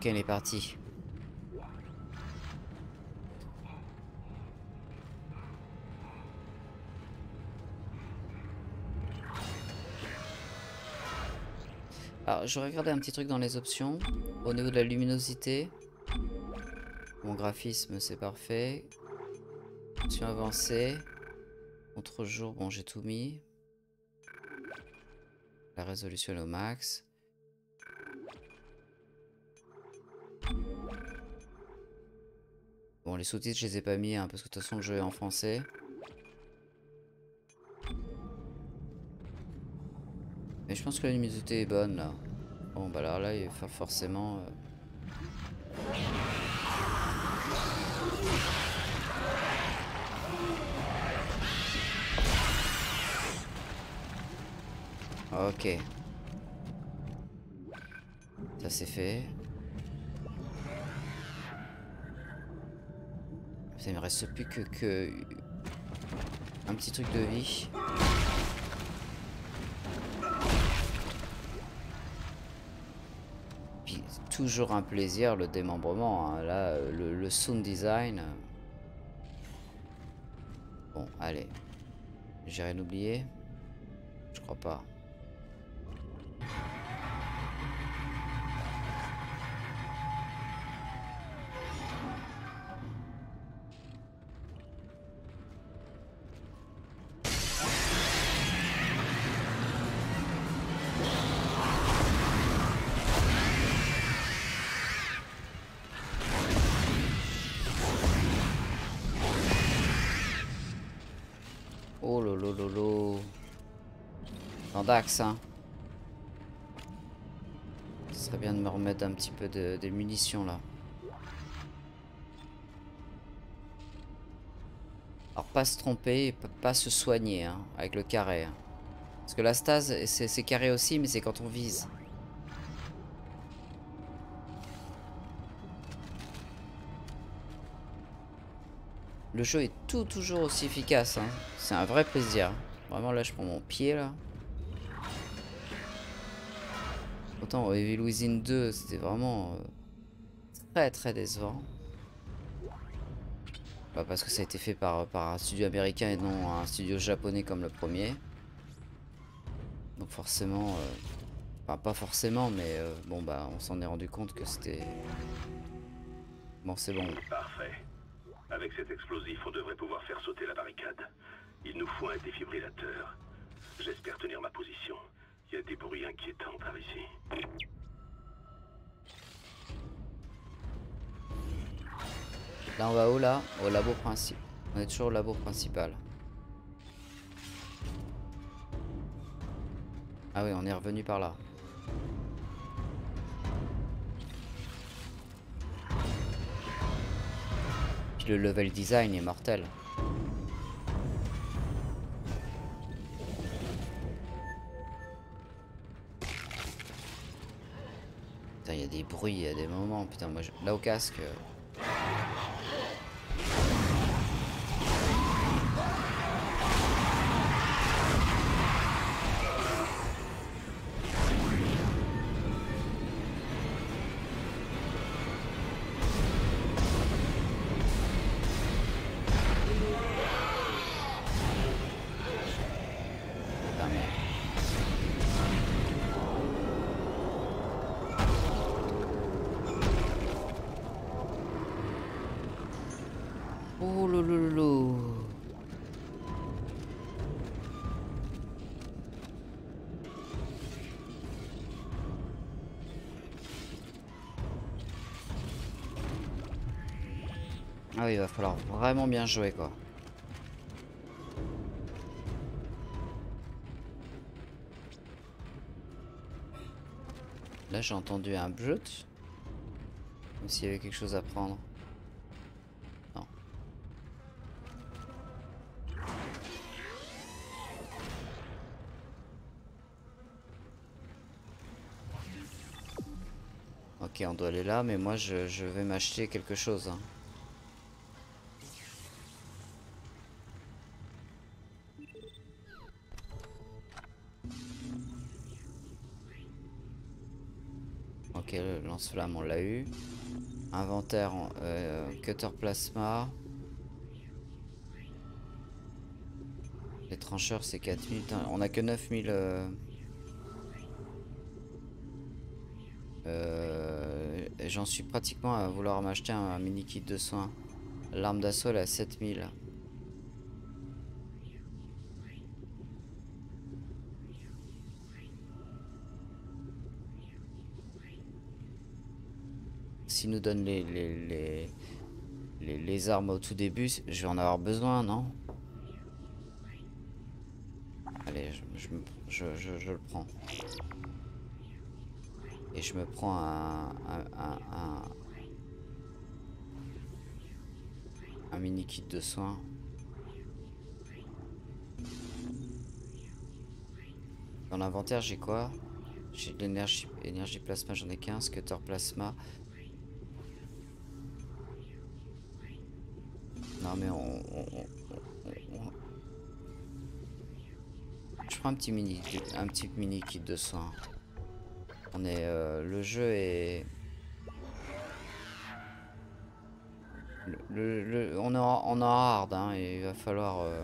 Petit coquin est parti. Alors, je regardais un petit truc dans les options. Au niveau de la luminosité. Mon graphisme, c'est parfait. Option avancée. Contre-jour, bon, j'ai tout mis. La résolution est au max. Les sous-titres, je les ai pas mis, hein, parce que de toute façon, le jeu est en français. Mais je pense que la luminosité est bonne, là. Bon, bah alors là, il va faire forcément... euh, Ok. Ça c'est fait. Ça il me reste plus que, que un petit truc de vie. Puis toujours un plaisir le démembrement. hein. Là, le, le sound design. Bon, allez. J'ai rien oublié. Je crois pas. Dans Dax, hein. Ce serait bien de me remettre un petit peu de, des munitions là. Alors pas se tromper, pas se soigner hein, avec le carré. hein. Parce que la stase, c'est c'est carré aussi, mais c'est quand on vise. Le jeu est tout toujours aussi efficace. hein. C'est un vrai plaisir. Vraiment là, je prends mon pied là. Autant Evil Within 2, c'était vraiment euh, très très décevant. Bah, parce que ça a été fait par, par un studio américain et non un studio japonais comme le premier. Donc forcément, euh, enfin pas forcément, mais euh, bon bah on s'en est rendu compte que c'était... Bon c'est bon. Parfait. Avec cet explosif, on devrait pouvoir faire sauter la barricade. Il nous faut un défibrillateur. J'espère tenir ma position. Il y a des bruits inquiétants par ici. Là on va où là? Au labo principal. On est toujours au labo principal. Ah oui, on est revenu par là. Puis le level design est mortel. Il y a des bruits, il y a des moments. Putain, moi, là au casque. euh, Il va falloir vraiment bien jouer quoi. Là j'ai entendu un brut. Comme s'il y avait quelque chose à prendre. Non. Ok, on doit aller là, mais moi je, je vais m'acheter quelque chose. hein. Lance-flamme, on l'a eu. Inventaire, euh, cutter plasma. Les trancheurs, c'est 4000. Putain, On a que 9000. Euh... Euh, J'en suis pratiquement à vouloir m'acheter un, mini kit de soins. L'arme d'assaut, elle est à 7000. S'il nous donne les les, les, les, les armes au tout début, je vais en avoir besoin, non? Allez, je, je, je, je- le prends. Et je me prends un, un, un mini kit de soins. Dans l'inventaire, j'ai quoi? J'ai de l'énergie énergie plasma, j'en ai 15. Cutter plasma. Non, mais on. Je prends un petit mini, un petit mini kit de soins. On est, euh, le jeu est. On est en hard, hein, et il va falloir. euh,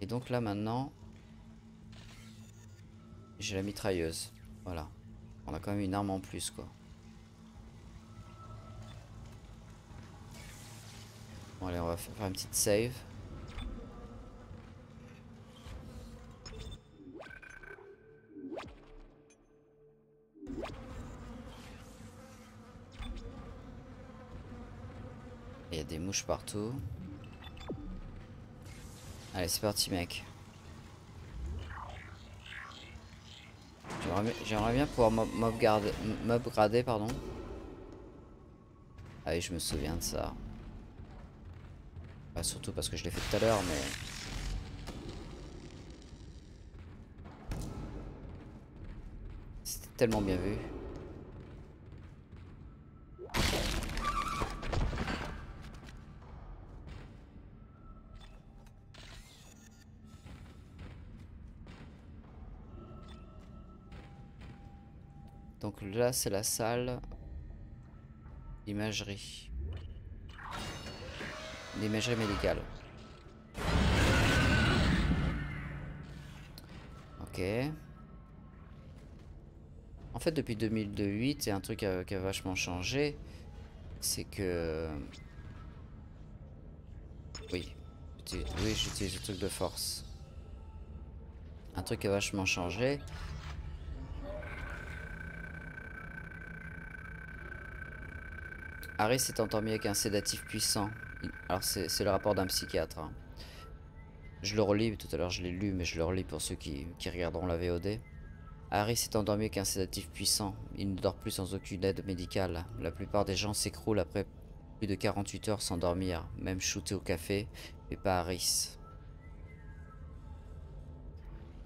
Et donc là maintenant, j'ai la mitrailleuse. Voilà. On a quand même une arme en plus, quoi. Bon, allez, on va faire une petite save. Il y a des mouches partout. Allez, c'est parti, mec. J'aimerais bien- pouvoir mobgrader, pardon. Ah oui, je me souviens de ça. Pas surtout parce que je l'ai fait tout à l'heure, mais... C'était tellement bien vu. Donc là, c'est la salle d'imagerie. D'imagerie médicale. Ok. En fait, depuis 2008, il y a un truc qui a, vachement changé. C'est que... Oui. Oui, j'utilise le truc de force. Un truc qui a vachement changé. Harry s'est endormi avec un sédatif puissant. Alors c'est le rapport d'un psychiatre. hein. Je le relis, tout à l'heure je l'ai lu, mais je le relis pour ceux qui, qui regarderont la VOD. Harry s'est endormi avec un sédatif puissant. Il ne dort plus sans aucune aide médicale. La plupart des gens s'écroulent après plus de 48 heures sans dormir, même shooté au café, mais pas Harris.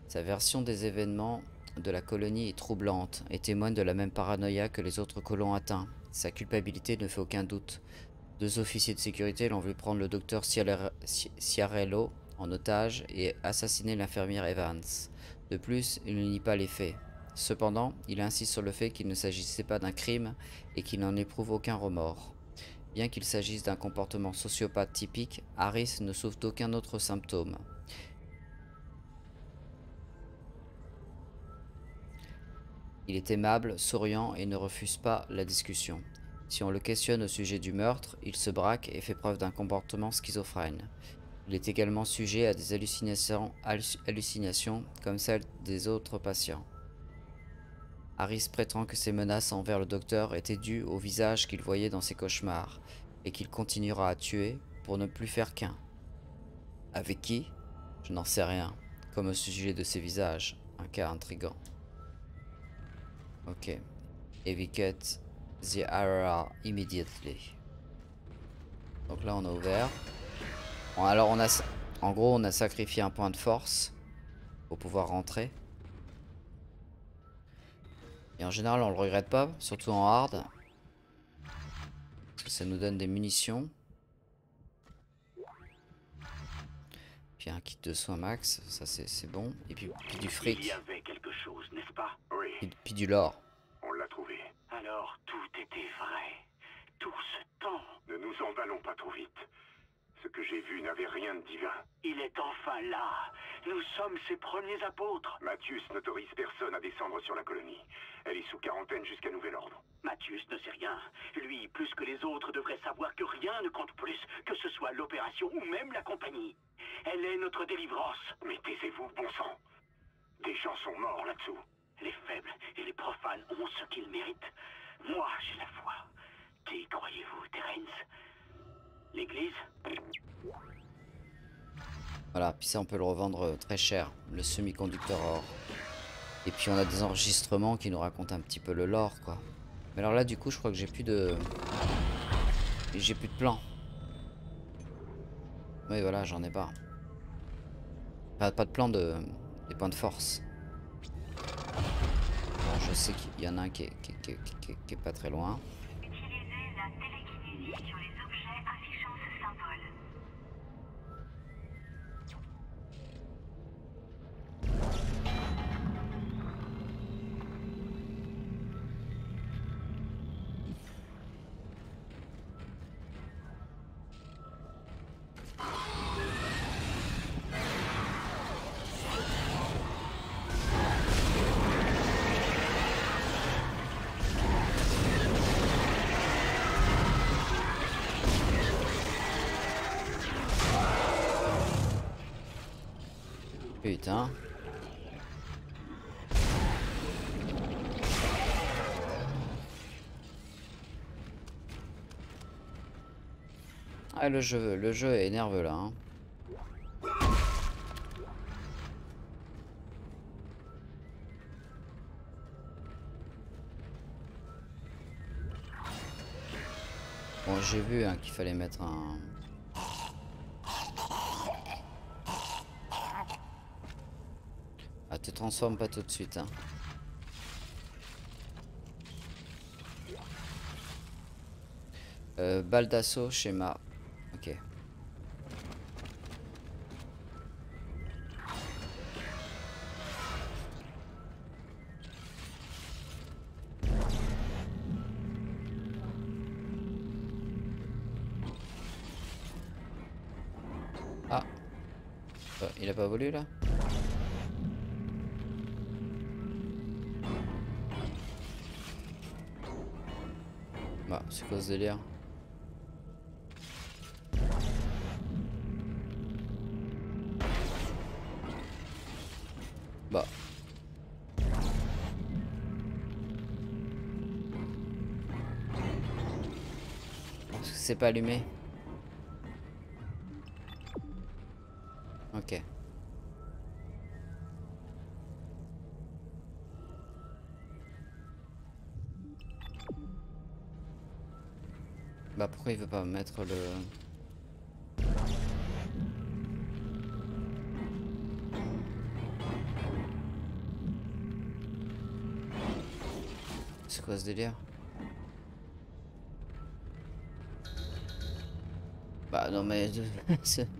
Sa version des événements de la colonie est troublante et témoigne de la même paranoïa que les autres colons atteints. Sa culpabilité ne fait aucun doute. Deux officiers de sécurité l'ont vu prendre le docteur Ciarello en otage et assassiner l'infirmière Evans. De plus, il ne nie pas les faits. Cependant, il insiste sur le fait qu'il ne s'agissait pas d'un crime et qu'il n'en éprouve aucun remords. Bien qu'il s'agisse d'un comportement sociopathe typique, Harris ne souffre d'aucun autre symptôme. Il est aimable, souriant et ne refuse pas la discussion. Si on le questionne au sujet du meurtre, il se braque et fait preuve d'un comportement schizophrène. Il est également sujet à des hallucinations, halluc- hallucinations comme celles des autres patients. Harris prétend que ses menaces envers le docteur étaient dues au visage qu'il voyait dans ses cauchemars et qu'il continuera à tuer pour ne plus faire qu'un. Avec qui? Je n'en sais rien, comme au sujet de ces visages, un cas intrigant. Ok. Evicate the area immediately. Donc là on a ouvert. Bon, alors on a, en gros on a sacrifié un point de force pour pouvoir rentrer. Et en général on le regrette pas, surtout en hard. Parce que ça nous donne des munitions. Puis un kit de soins max, ça c'est bon. Et puis, puis du Il fric, y avait quelque chose, n'est-ce pas? Oui, puis, puis du lore. Alors tout était vrai. Tout ce temps. Ne nous emballons pas trop vite. Ce que j'ai vu n'avait rien de divin. Il est enfin là. Nous sommes ses premiers apôtres. Mathius n'autorise personne à descendre sur la colonie. Elle est sous quarantaine jusqu'à nouvel ordre. Mathius ne sait rien. Lui, plus que les autres, devrait savoir que rien ne compte plus, que ce soit l'opération ou même la compagnie. Elle est notre délivrance. Mais taisez-vous, bon sang. Des gens sont morts là-dessous. Les faibles et les profanes ont ce qu'ils méritent. Moi, j'ai la foi. Qui croyez-vous, Terence? L'église? Voilà, puis ça on peut le revendre euh, très cher, le semi-conducteur or. Et puis on a des enregistrements qui nous racontent un petit peu le lore quoi. Mais alors là du coup je crois que j'ai plus de... J'ai plus de plan. Oui voilà, j'en ai pas. Pas, de plan de... des points de force. Je sais qu'il y en a un qui qui est pas très loin. Putain. Ah le jeu, le jeu est nerveux là. hein. Bon j'ai vu hein, qu'il fallait mettre un... te transforme pas tout de suite. Hein. Euh, balle d'assaut, schéma. Ok. Ah. Euh, il a pas voulu là? C'est quoi ce délire Bah. Parce que c'est pas allumé. Mettre le... C'est quoi ce délire Bah non mais...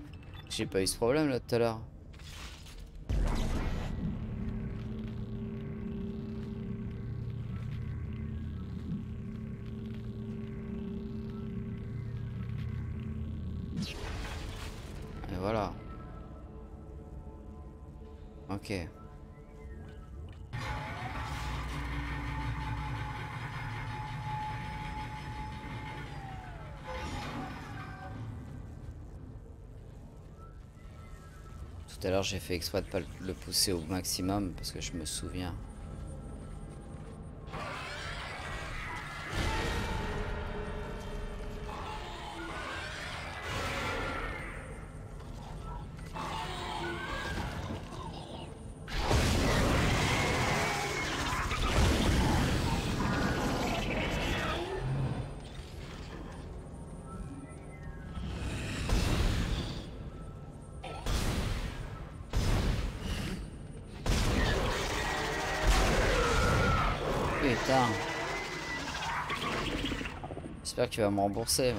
J'ai pas eu ce problème là tout à l'heure. Tout à l'heure j'ai fait exprès de pas le- pousser au maximum parce que je me souviens. J'espère qu'il va me rembourser.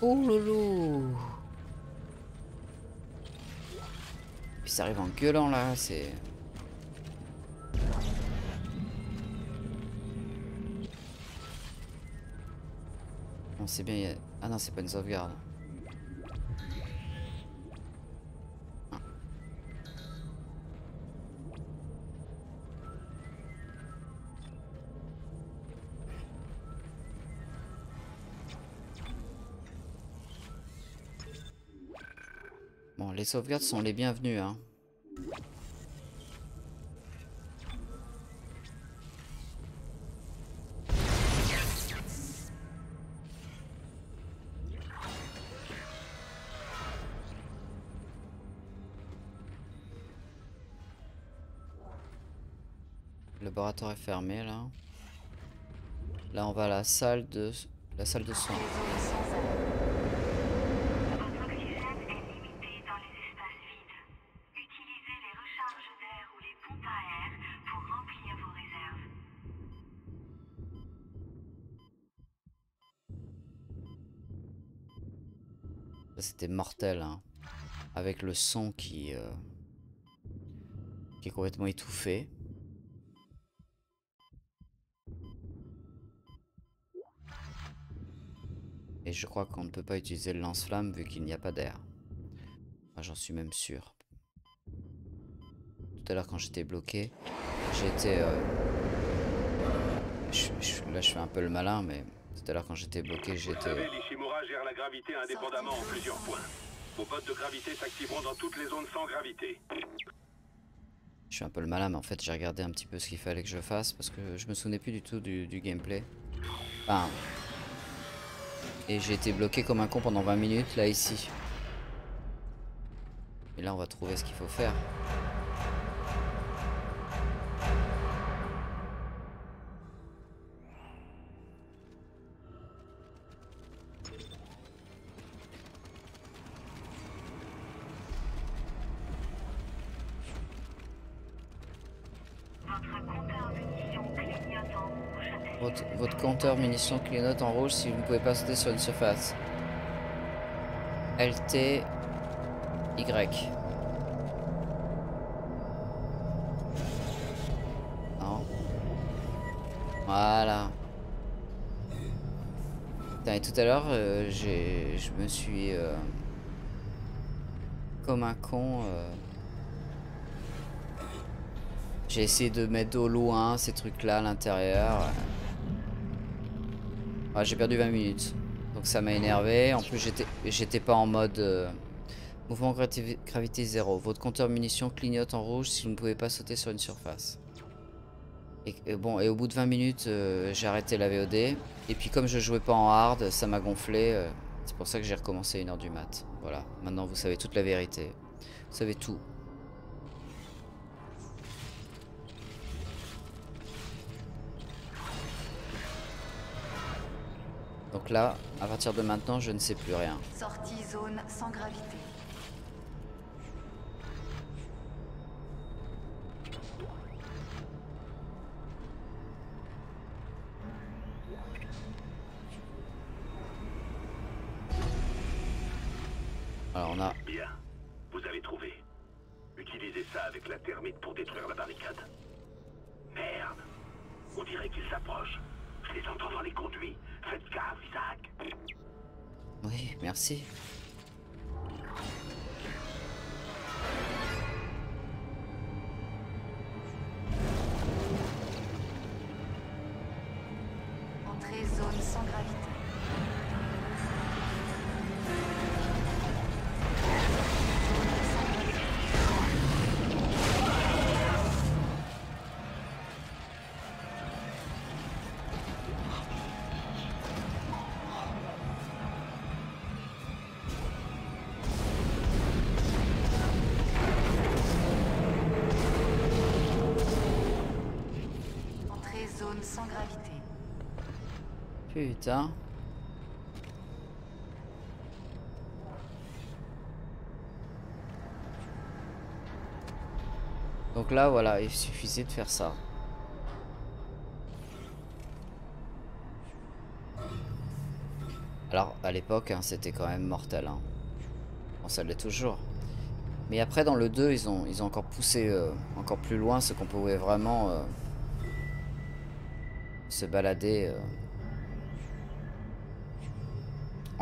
Oh loulou Puis ça arrive en gueulant là, c'est... c'est bien. Ah non, c'est pas une sauvegarde. Bon, les sauvegardes sont les bienvenues, hein. Laboratoire est fermé là. Là on va à la salle de la salle de. Ça, C'était mortel hein. Avec le son qui euh, qui est complètement étouffé. Et je crois qu'on ne peut pas utiliser le lance-flamme vu qu'il n'y a pas d'air. Moi, J'en suis même sûr. Tout à l'heure quand j'étais bloqué, j'étais... euh, là je fais un peu le malin mais tout à l'heure quand j'étais bloqué j'étais... savez, l'Ishimura gère la gravité indépendamment en plusieurs points. Vos bottes de gravité s'activeront dans toutes les zones sans gravité. Je suis un peu le malin, mais en fait j'ai regardé un petit peu ce qu'il fallait que je fasse parce que je me souvenais plus du tout du, du gameplay. Enfin, et j'ai été bloqué comme un con pendant 20 minutes là ici. Et là on va trouver ce qu'il faut faire. Munitions clignote en rouge si vous ne pouvez pas sauter sur une surface. LT Y. Non. Voilà. Et tout à l'heure, euh, j'ai, je me suis euh, comme un con. euh, j'ai essayé de mettre au loin ces trucs-là à l'intérieur. Ouais, j'ai perdu 20 minutes. Donc ça m'a énervé. En plus, j'étais pas en mode euh, mouvement gravi- gravité 0. Votre compteur munitions clignote en rouge si vous ne pouvez pas sauter sur une surface. Et, et bon, et au bout de 20 minutes, euh, j'ai arrêté la VOD. Et puis comme je jouais pas en hard, ça m'a gonflé. euh, C'est pour ça que j'ai recommencé à 1h du mat. Voilà, maintenant vous savez toute la vérité. Vous savez tout. Donc là, à partir de maintenant, je ne sais plus rien. Putain. Donc là, voilà, il suffisait de faire ça. Alors, à l'époque, hein, c'était quand même mortel. Hein. Bon, ça l'est toujours. Mais après, dans le 2, ils ont, ils ont encore poussé euh, encore plus loin ce qu'on pouvait vraiment euh, se balader euh,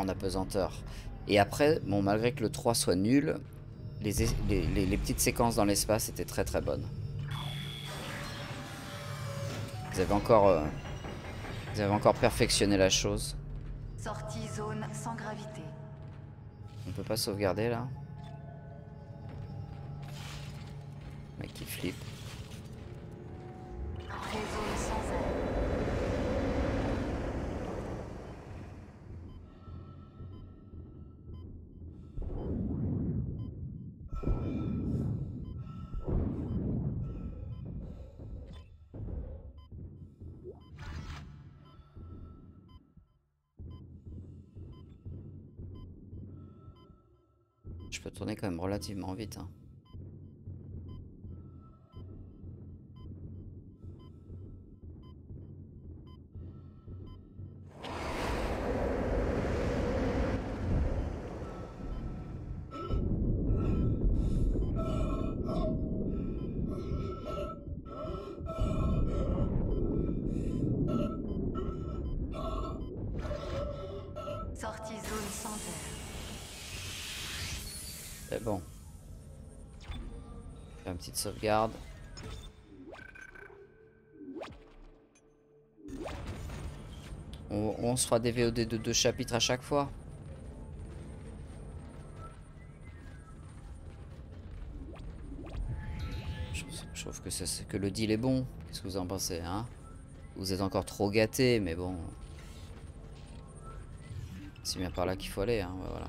en apesanteur. Et après, bon, malgré que le 3 soit nul, les, es- les, les- les petites séquences dans l'espace étaient très très bonnes. Vous avez encore, euh, vous avez encore perfectionné la chose. Sortie zone sans gravité. On peut pas sauvegarder là? Mec qui flippe. Sans peux tourner quand même relativement vite. hein. On, se fera des VOD de deux chapitres à chaque fois. Je, trouve que, que le deal est bon. Qu'est-ce que vous en pensez hein? Vous êtes encore trop gâtés, mais bon. C'est bien par là qu'il faut aller. Hein, voilà.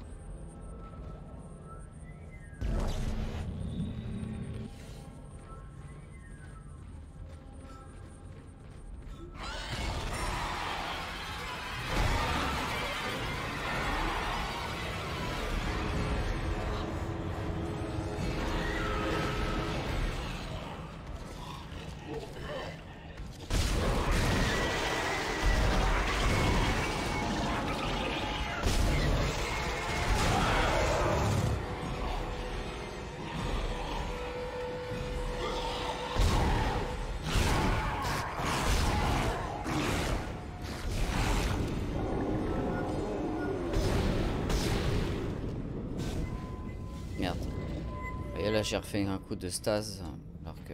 J'ai refait un coup de stase alors que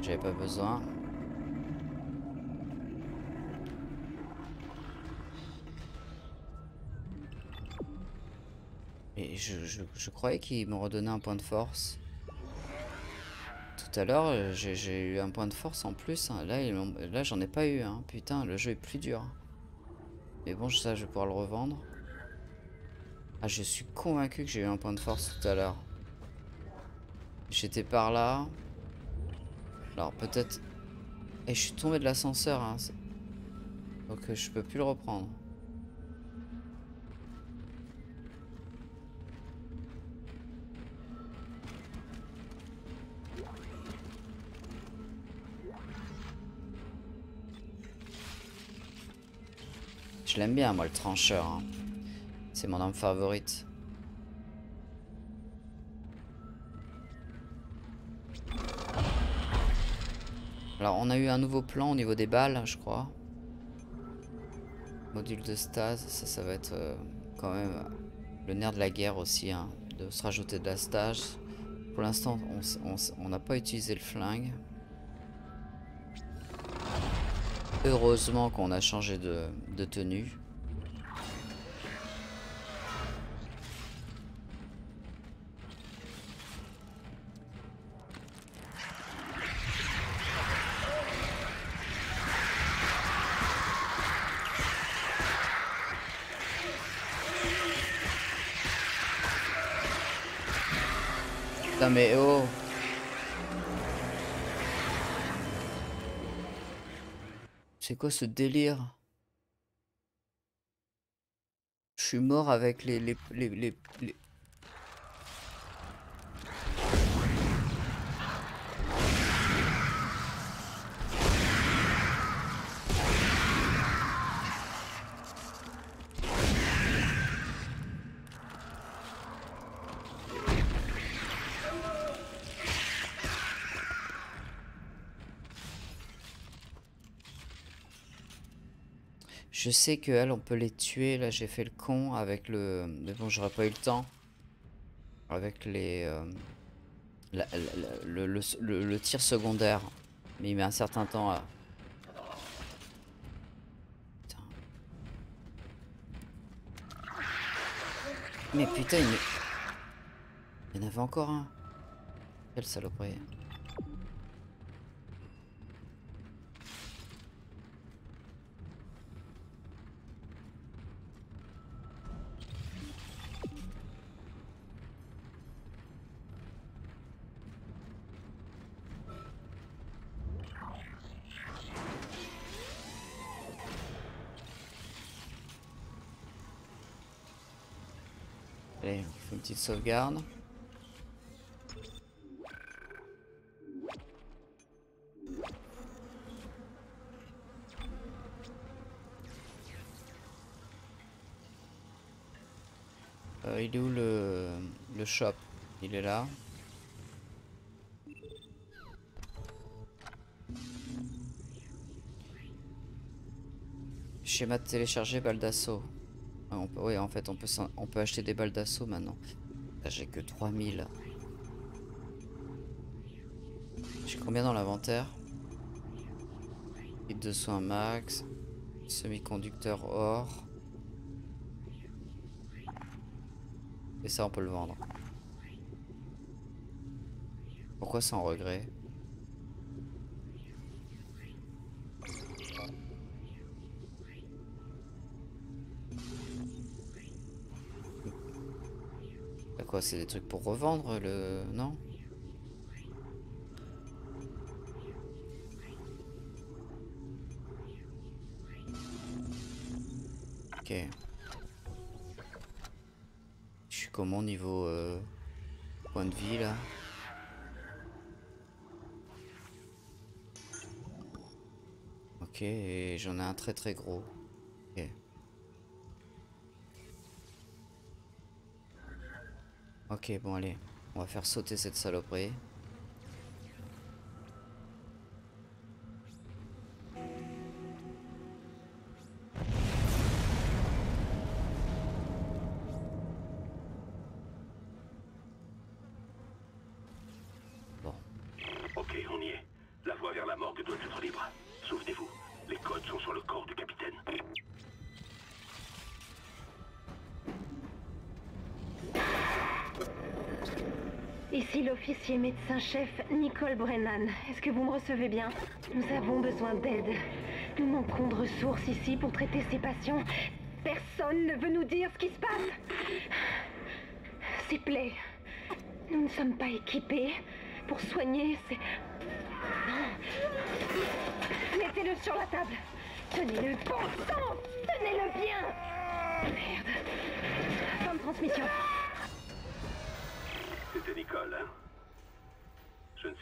j'avais pas besoin. Et je, je- je croyais qu'il me redonnait un point de force. Tout à l'heure j'ai eu un point de force en plus. hein. Là, là j'en ai pas eu. Hein. Putain, le jeu est plus dur. Mais bon, ça je vais pouvoir le revendre. Ah, je suis convaincu que j'ai eu un point de force tout à l'heure. J'étais par là. Alors peut-être... Et je suis tombé de l'ascenseur. Hein. Donc euh, je peux plus le reprendre. Je l'aime bien moi le trancheur. hein. C'est mon arme favorite. Alors on a eu un nouveau plan au niveau des balles, je crois. Module de stase, ça, ça va être euh, quand même euh, le nerf de la guerre aussi, hein, de se rajouter de la stage. Pour l'instant, on n'a pas utilisé le flingue. Heureusement qu'on a changé de tenue. Quoi ce délire? Je suis mort avec les... les, les, les, Je sais que elles, on peut les tuer. Là, j'ai fait le con avec le. Mais bon, j'aurais pas eu le temps. Avec les. euh, la- la- la- le, le- tir secondaire. Mais il met un certain temps à. Putain. Mais putain, il, il y en avait encore un. Quelle saloperie. Petite sauvegarde. Euh, il est où le, le shop? Il est là. Schéma de télécharger balle d'assaut. Peut, oui, en fait, on peut, on peut acheter des balles d'assaut maintenant. J'ai que 3000. J'ai combien dans l'inventaire? De soins max. Semi-conducteur or. Et ça, on peut le vendre. Pourquoi sans regret? Quoi, c'est des trucs pour revendre le... Non? Ok. Je suis comment niveau euh, point de vie là? Ok, j'en ai un très très gros. Ok, bon allez, on va faire sauter cette saloperie. Médecin-chef Nicole Brennan. Est-ce que vous me recevez bien? Nous avons besoin d'aide. Nous manquons de ressources ici pour traiter ces patients. Personne ne veut nous dire ce qui se passe. S'il plaît, nous ne sommes pas équipés pour soigner ces... Mettez-le sur la table. Tenez-le, bon Tenez-le bien Merde. Fin de transmission. C'était Nicole, hein?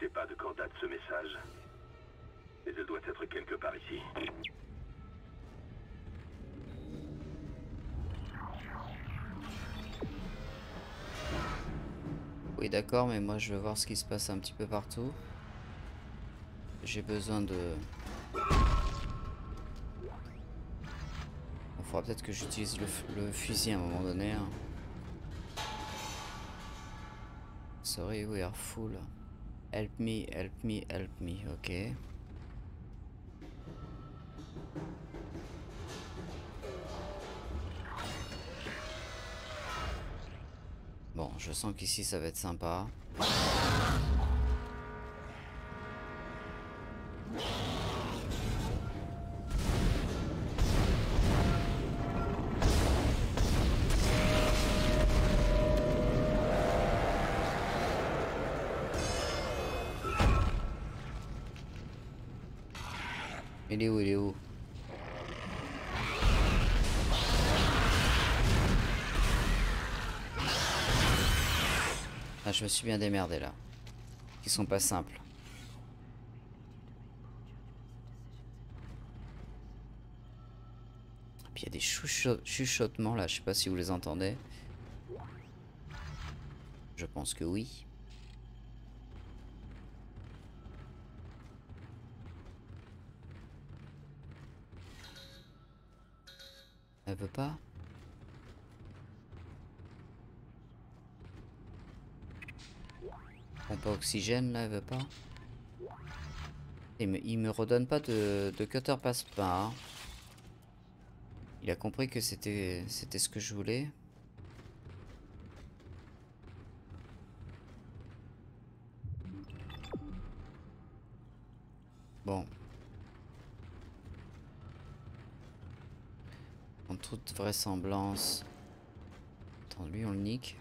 Ne sais pas de quand date ce message. Mais elle doit être quelque part ici. oui d'accord, mais moi je veux voir ce qui se passe un petit peu partout. J'ai besoin de... Il faudra peut-être que j'utilise le fusil à un moment donné. hein. Sorry, we are full. Help me, help me, help me, ok? Bon, je sens qu'ici ça va être sympa. Je me suis bien démerdé là. Qui sont pas simples. Puis il y a des chucho- chuchotements là, je sais pas si vous les entendez. Je pense que oui. Elle veut pas? Pompe à oxygène là, il veut pas. Et il me redonne pas de, cutter passe pas. Hein. Il a compris que c'était c'était ce que je voulais. Bon. En toute vraisemblance. Attends, lui on le nique.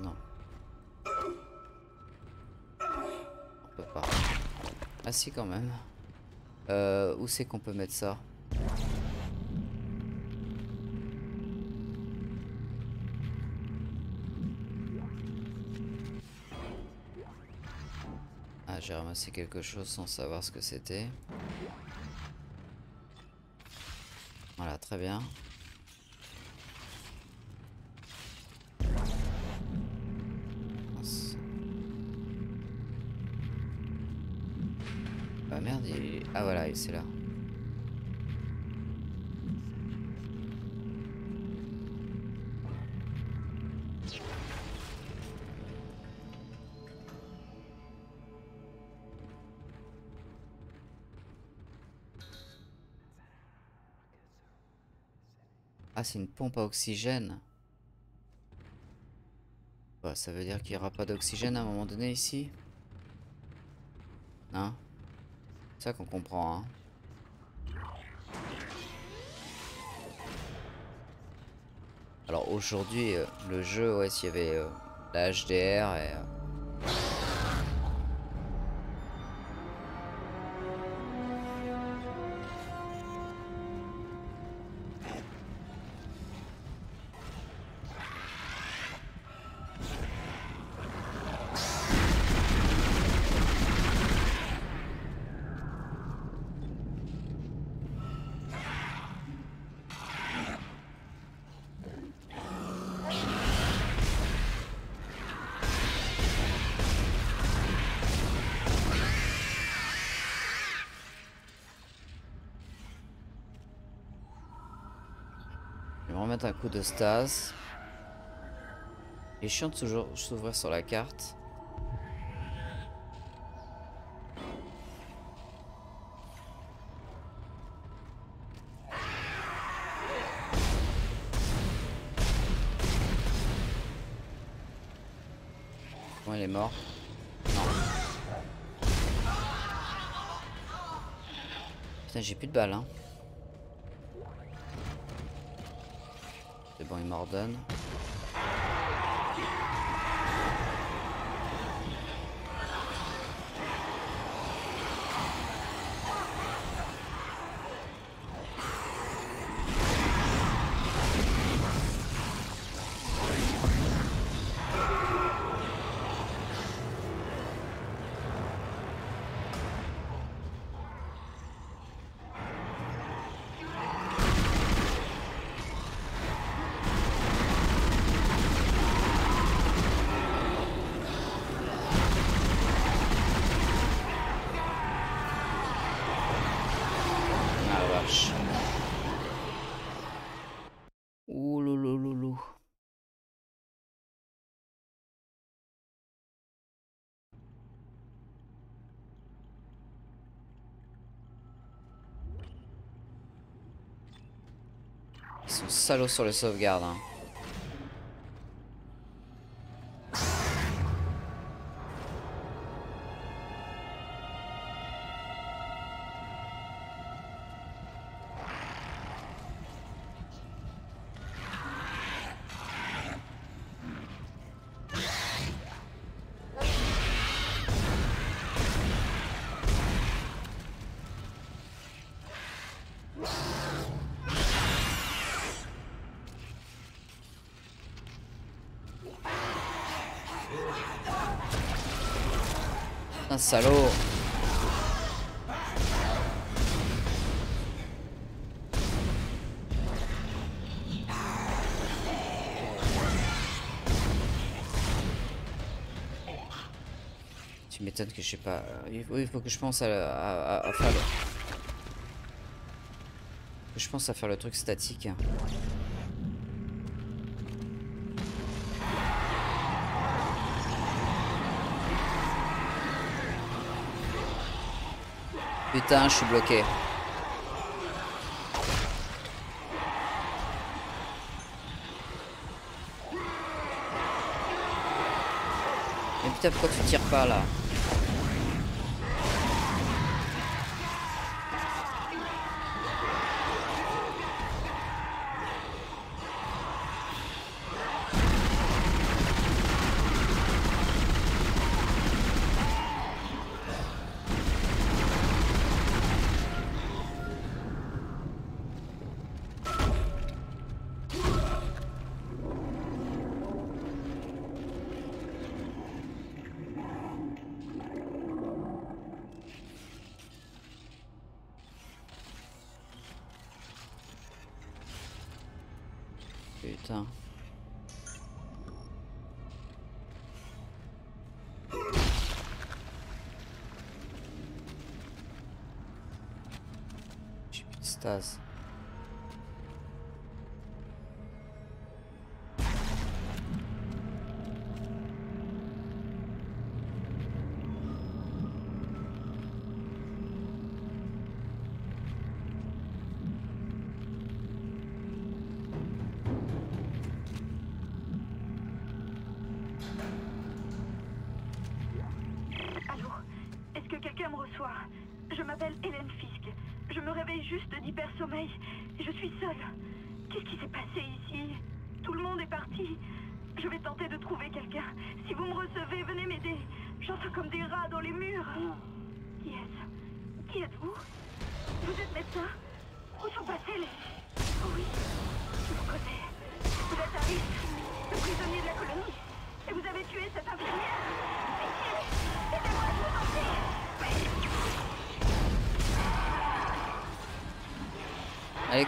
Non. Ah si quand même. Euh, où c'est qu'on peut mettre ça? Ah j'ai ramassé quelque chose sans savoir ce que c'était. Voilà, très bien. C'est là. Ah, c'est une pompe à oxygène. Bah, ça veut dire qu'il n'y aura pas d'oxygène à un moment donné ici? C'est ça qu'on comprend, hein. Alors aujourd'hui, euh, le jeu, ouais, s'il y avait euh, la HDR et... de stase. Il chiant de s'ouvrir sur la carte. Bon, il est mort. Putain, j'ai plus de balles, hein. C'est bon, il m'ordonne. Ah la vache. Ouh loulou loulou. Sur les sauvegardes. Hein. Salaud. Tu m'étonnes que je sais pas. euh, Il faut, que je pense à, faire que je pense à faire le truc statique. Putain, je suis bloqué. Mais putain, pourquoi tu tires pas là?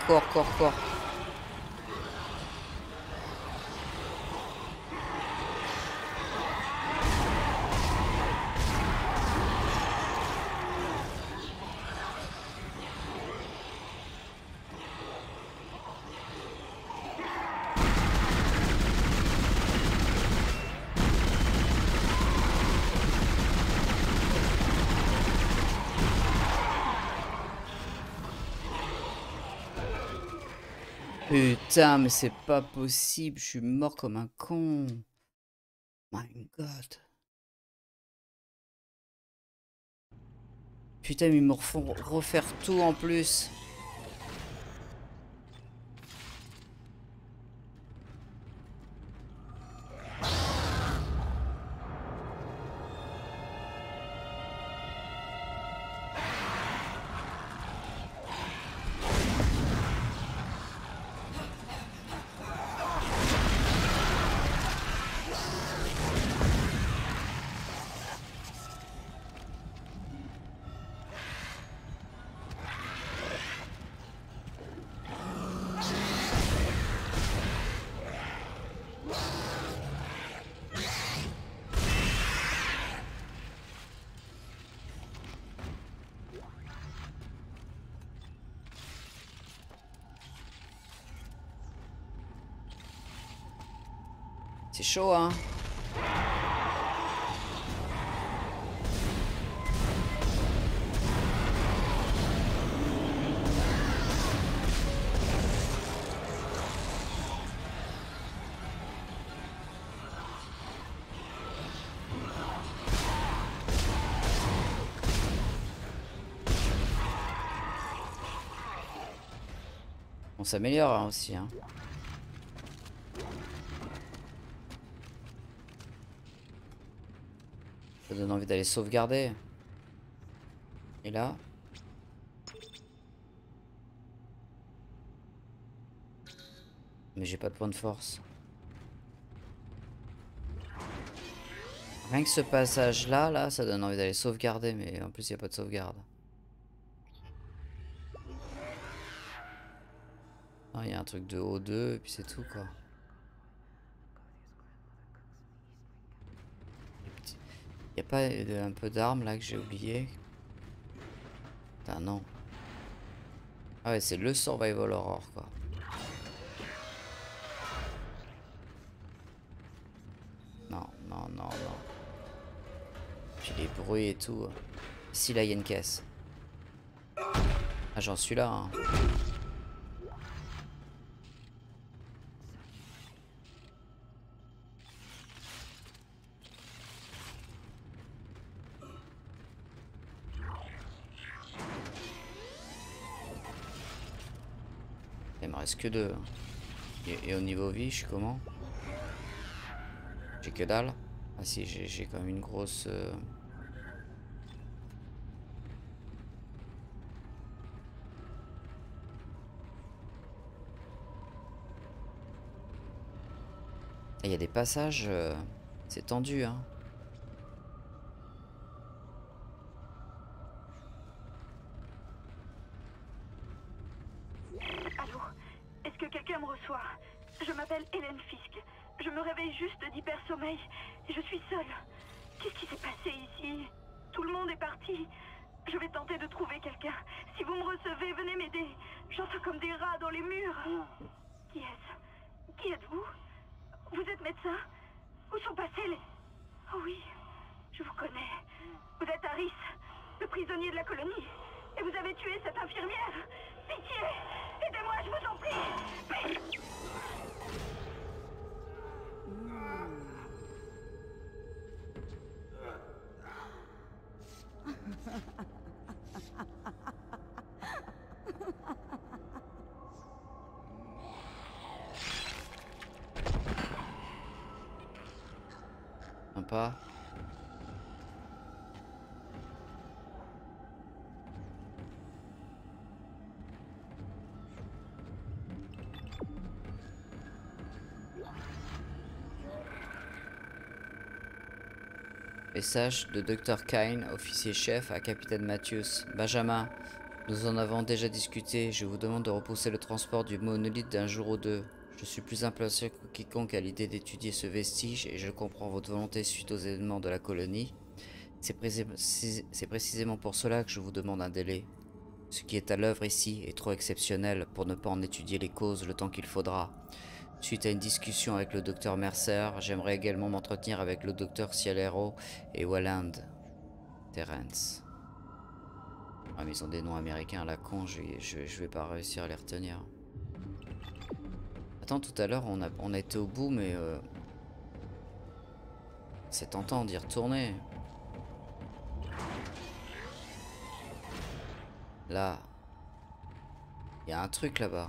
Allez, cours, cours, cours. Putain, mais c'est pas possible, je suis mort comme un con. My god. Putain, mais ils me refont refaire tout en plus. Chaud, hein On s'améliore hein, aussi, hein. Ça donne d'aller sauvegarder. Et là Mais j'ai pas de point de force. Rien que ce passage là, là, ça donne envie d'aller sauvegarder, mais en plus il n'y a pas de sauvegarde. Ah, Il y a un truc de O2 et puis c'est tout quoi. Y a pas un peu d'armes là que j'ai oublié Putain non. Ah ouais c'est le survival horror quoi. Non, non, non, non. Puis les bruits et tout. Ici là il y a une caisse. Ah j'en suis là hein. Que. Et, au niveau vie, je suis comment? J'ai que dalle. Ah si, j'ai quand même une grosse... euh, Il y a des passages... euh, C'est tendu, hein. Message de Dr. Kine, officier-chef à Capitaine Matthews. Benjamin, nous en avons déjà discuté. Je vous demande de repousser le transport du monolithe d'un jour ou deux. Je suis plus impatient que quiconque à l'idée d'étudier ce vestige et je comprends votre volonté suite aux événements de la colonie. C'est précisément pour cela que je vous demande un délai. Ce qui est à l'œuvre ici est trop exceptionnel pour ne pas en étudier les causes le temps qu'il faudra. Suite à une discussion avec le docteur Mercer, j'aimerais également m'entretenir avec le docteur Cialero et Walland. Terence. Ah mais ils ont des noms américains à la con, je, je, vais- pas réussir à les retenir. Attends, tout à l'heure on a, on été au bout mais... euh, C'est tentant d'y retourner. Là. Il y a un truc là-bas.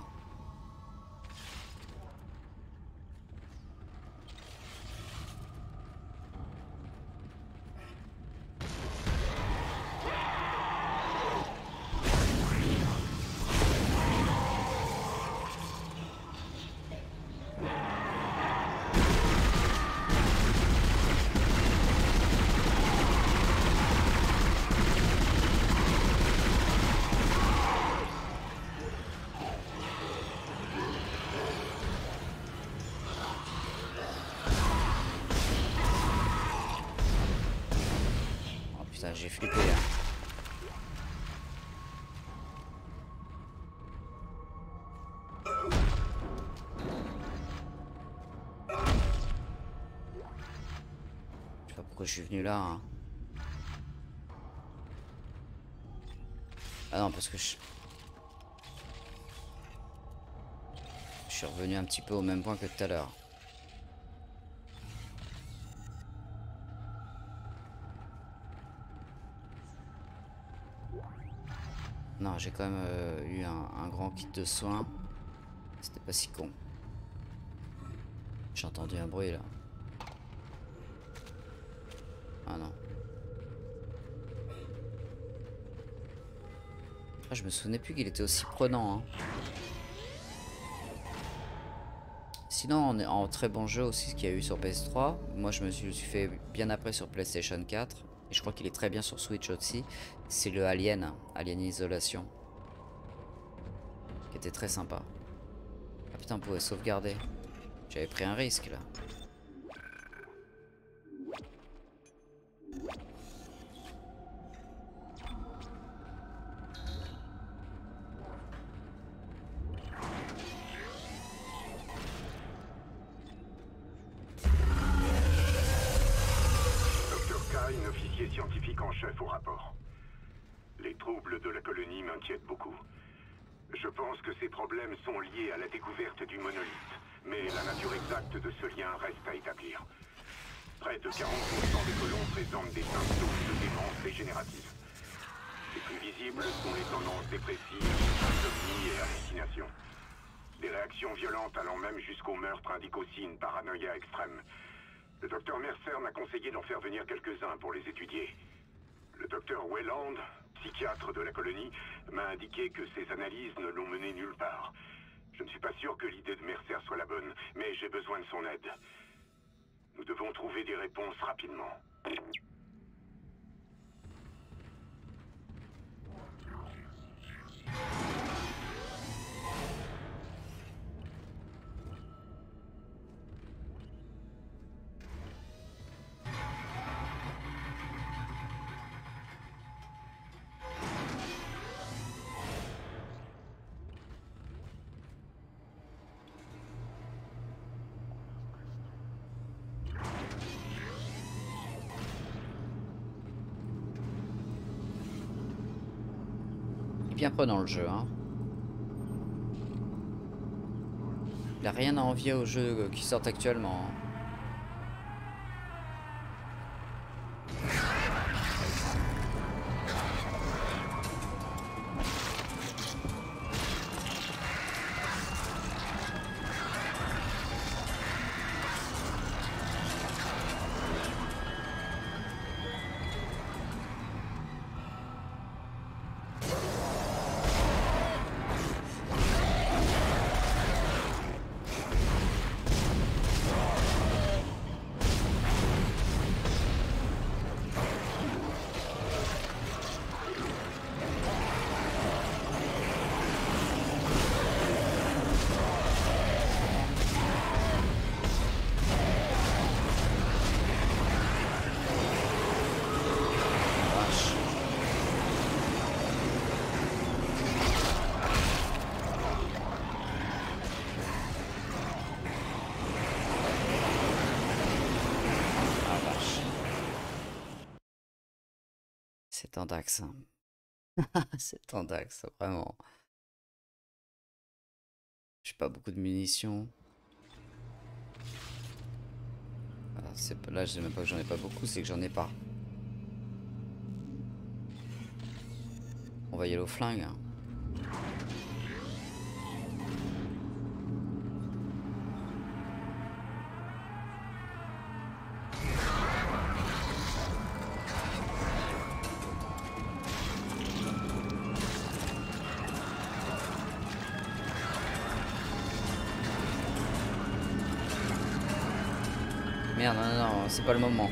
Suis venu là. hein. Ah non, parce que je... Je suis revenu un petit peu au même point que tout à l'heure. Non, j'ai quand même euh, eu un, un grand kit de soins. C'était pas si con. J'ai entendu un bruit là. Ah non. Ah, je me souvenais plus qu'il était aussi prenant. hein. Sinon, en, en très bon jeu aussi, ce qu'il y a eu sur PS3, moi je me suis, fait bien après sur PlayStation 4, et je crois qu'il est très bien sur Switch aussi, c'est le Alien, Alien Isolation, qui était très sympa. Ah putain, on pouvait sauvegarder. J'avais pris un risque là. Docteur Kine, officier scientifique en chef au rapport. Les troubles de la colonie m'inquiètent beaucoup. Je pense que ces problèmes sont liés à la découverte du monolithe, mais la nature exacte de ce lien reste à établir. Près de 40% des colons présentent des symptômes de démence dégénérative. Les plus visibles sont les tendances dépressives, insomnie et hallucinations. Des réactions violentes allant même jusqu'au meurtre indiquent aussi une paranoïa extrême. Le docteur Mercer m'a conseillé d'en faire venir quelques-uns pour les étudier. Le docteur Welland, psychiatre de la colonie, m'a indiqué que ces analyses ne l'ont mené nulle part. Je ne suis pas sûr que l'idée de Mercer soit la bonne, mais j'ai besoin de Nous devons trouver des réponses rapidement. Bien prenant le jeu. Hein. Il a rien à envier aux jeux qui sortent actuellement. hein. C'est un Dax. hein. C'est un Dax, vraiment. J'ai pas beaucoup de munitions. Pas- là, je sais même pas que j'en ai pas beaucoup, c'est que j'en ai pas. On va y aller au flingue. C'est pas le moment.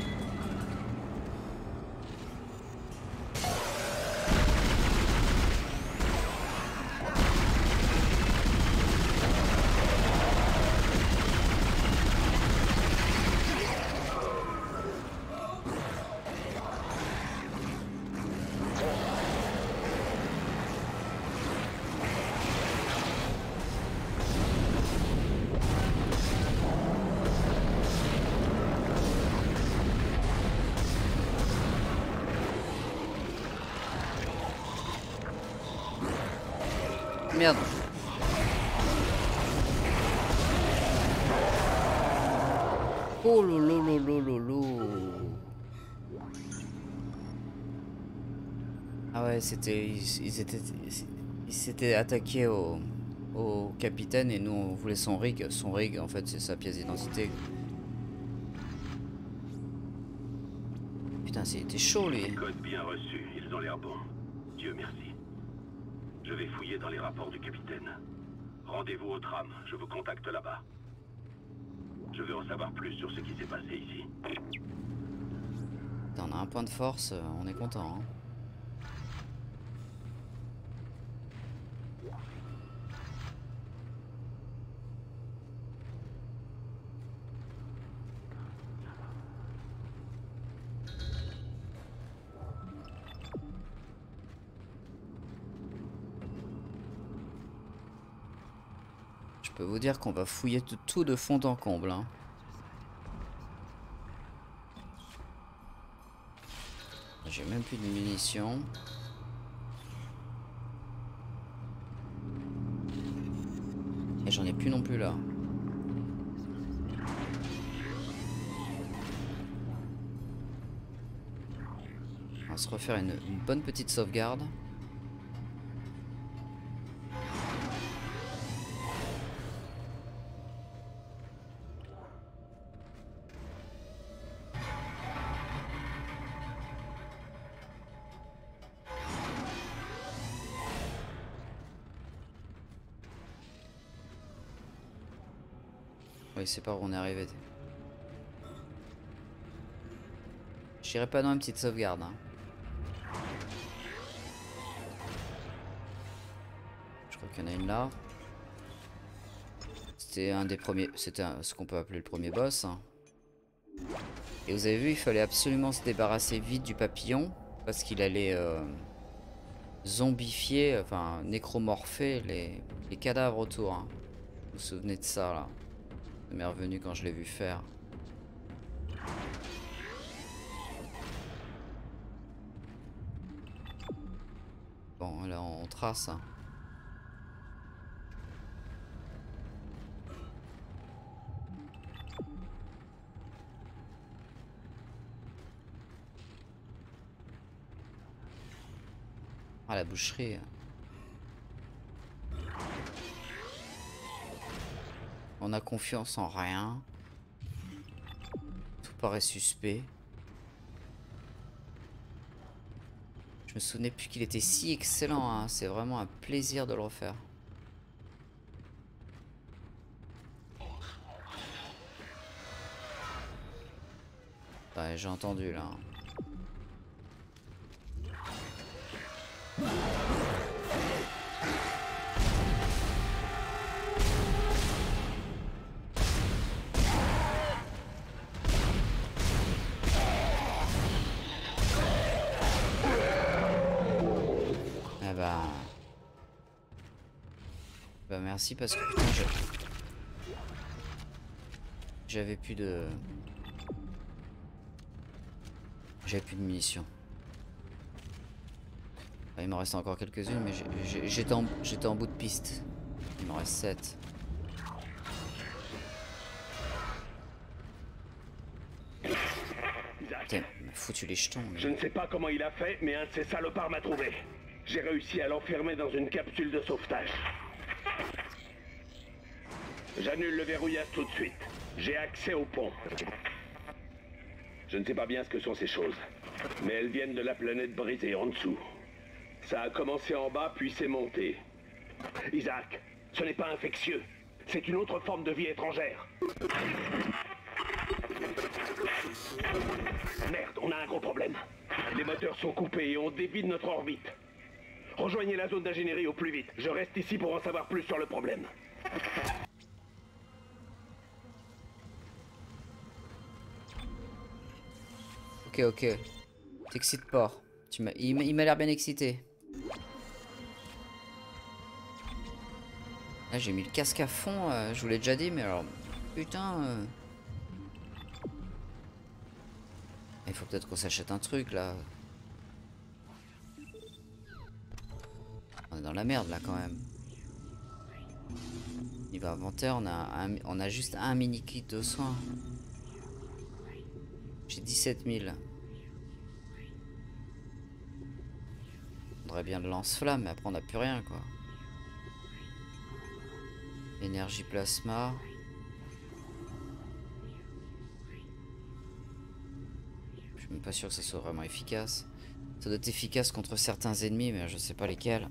C'était ils, étaient ils s'étaient attaqués au au capitaine et nous on voulait son rig, son rig en fait c'est sa pièce d'identité. Putain, c'était chaud lui. Code bien reçu, ils ont l'air bons. Dieu merci. Je vais fouiller dans les rapports du capitaine. Rendez-vous au tram, je vous contacte là-bas. Je veux en savoir plus sur ce qui s'est passé ici. On a un point de force, on est content. hein. Peux vous dire qu'on va fouiller tout- de fond en comble. hein. J'ai même plus de munitions. Et j'en ai plus non plus là. On va se refaire une bonne petite sauvegarde. Oui, c'est pas où on est arrivé. J'irai pas dans une petite sauvegarde. hein. Je crois qu'il y en a une là. C'était un des premiers. C'était ce qu'on peut appeler le premier boss. hein. Et vous avez vu, il fallait absolument se débarrasser vite du papillon. Parce qu'il allait euh, zombifier, enfin nécromorpher les, les cadavres autour. hein. Vous vous souvenez de ça là Ça m'est revenu quand je l'ai vu faire. Bon, là on trace. Ah la boucherie. On a confiance en rien. Tout paraît suspect. Je me souvenais plus qu'il était si excellent. Hein. C'est vraiment un plaisir de le refaire. Ouais, j'ai entendu là. Merci parce que j'avais plus de j'avais plus de munitions. il m'en reste encore quelques-unes mais j'étais en, bout de piste. Il m'en reste 7. Putain, foutu les jetons. Je ne sais pas comment il a fait, mais un de ces salopards m'a trouvé. J'ai réussi à l'enfermer dans une capsule de sauvetage. J'annule le verrouillage tout de suite. J'ai accès au pont. Je ne sais pas bien ce que sont ces choses, mais elles viennent de la planète brisée en dessous. Ça a commencé en bas, puis c'est monté. Isaac, ce n'est pas infectieux. C'est une autre forme de vie étrangère. Merde, on a un gros problème. Les moteurs sont coupés et on dévide notre orbite. Rejoignez la zone d'ingénierie au plus vite. Je reste ici pour en savoir plus sur le problème. Ok, ok. T'excites pas. Il m'a l'air bien excité. Là, j'ai mis le casque à fond. Euh, je vous l'ai déjà dit, mais alors... Putain... Euh. Il faut peut-être qu'on s'achète un truc, là. On est dans la merde, là, quand même. Niveau inventaire, on a, on a juste un mini kit de soins. J'ai 17 000. Faudrait bien de lance-flamme, mais après on n'a plus rien quoi. Énergie plasma. Je suis même pas sûr que ça soit vraiment efficace. Ça doit être efficace contre certains ennemis, mais je sais pas lesquels.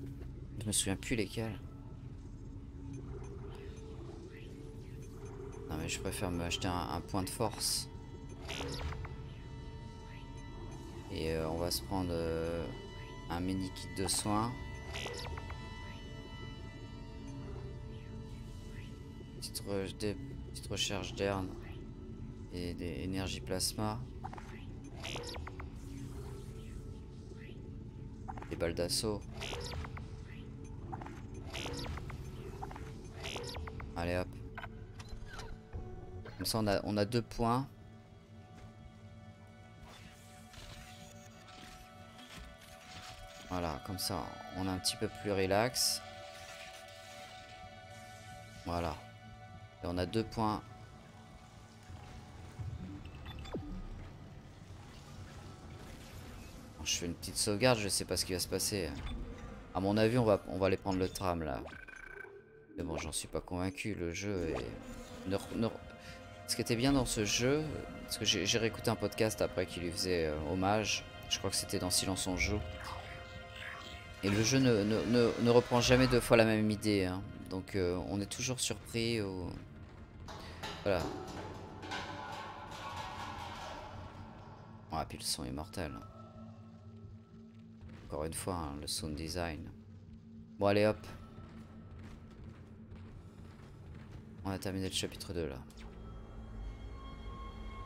Je me souviens plus lesquels. Non mais je préfère me acheter un point de force. Et euh, on va se prendre euh, un mini kit de soins. Petite, recherche d'hernes et des énergies plasma. Des balles d'assaut. Allez hop. Comme ça on a, on a deux points. Voilà, comme ça, on est un petit peu plus relax. Voilà. Et on a deux points. Je fais une petite sauvegarde, je sais pas ce qui va se passer. À mon avis, on va, on va aller prendre le tram là. Mais bon, j'en suis pas convaincu. Le jeu est. Ce qui était bien dans ce jeu, parce que j'ai réécouté un podcast après qui lui faisait euh, hommage. Je crois que c'était dans Silence on joue. Et le jeu ne, reprend jamais deux fois la même idée. Hein. Donc euh, on est toujours surpris. Voilà. Ah, puis le son est mortel. Encore une fois, hein, le sound design. Bon, allez hop. On a terminé le chapitre 2 là.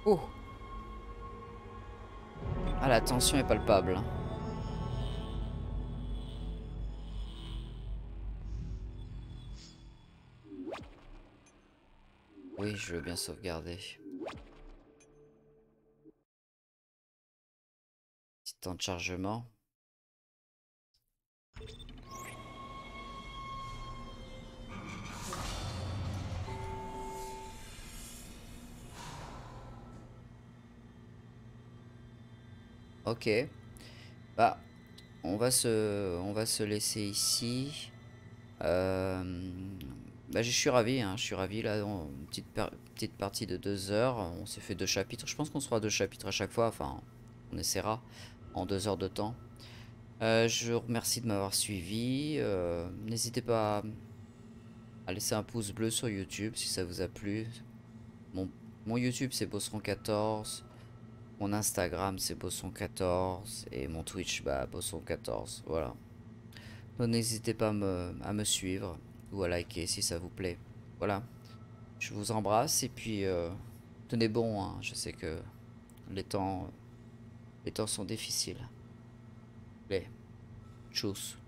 Oh Ah, la tension est palpable. Hein. Oui, je veux bien sauvegarder. Petit temps de chargement. Ok. Bah, on va se, on va se laisser ici. Euh, bah, je suis ravi, hein, je suis ravi là, une petite, petite partie de deux heures. On s'est fait deux chapitres. Je pense qu'on sera deux chapitres à chaque fois. Enfin, on essaiera en deux heures de temps. Euh, je vous remercie de m'avoir suivi. Euh, n'hésitez pas à laisser un pouce bleu sur YouTube si ça vous a plu. Mon, mon YouTube c'est Bosseron14. Mon Instagram c'est Bosson14 et mon Twitch bah Bosson14. Voilà. Donc n'hésitez pas me, à me, suivre ou à liker si ça vous plaît. Voilà. Je vous embrasse et puis euh, tenez bon. Hein. Je sais que les temps, les temps sont difficiles. Allez, tchuss.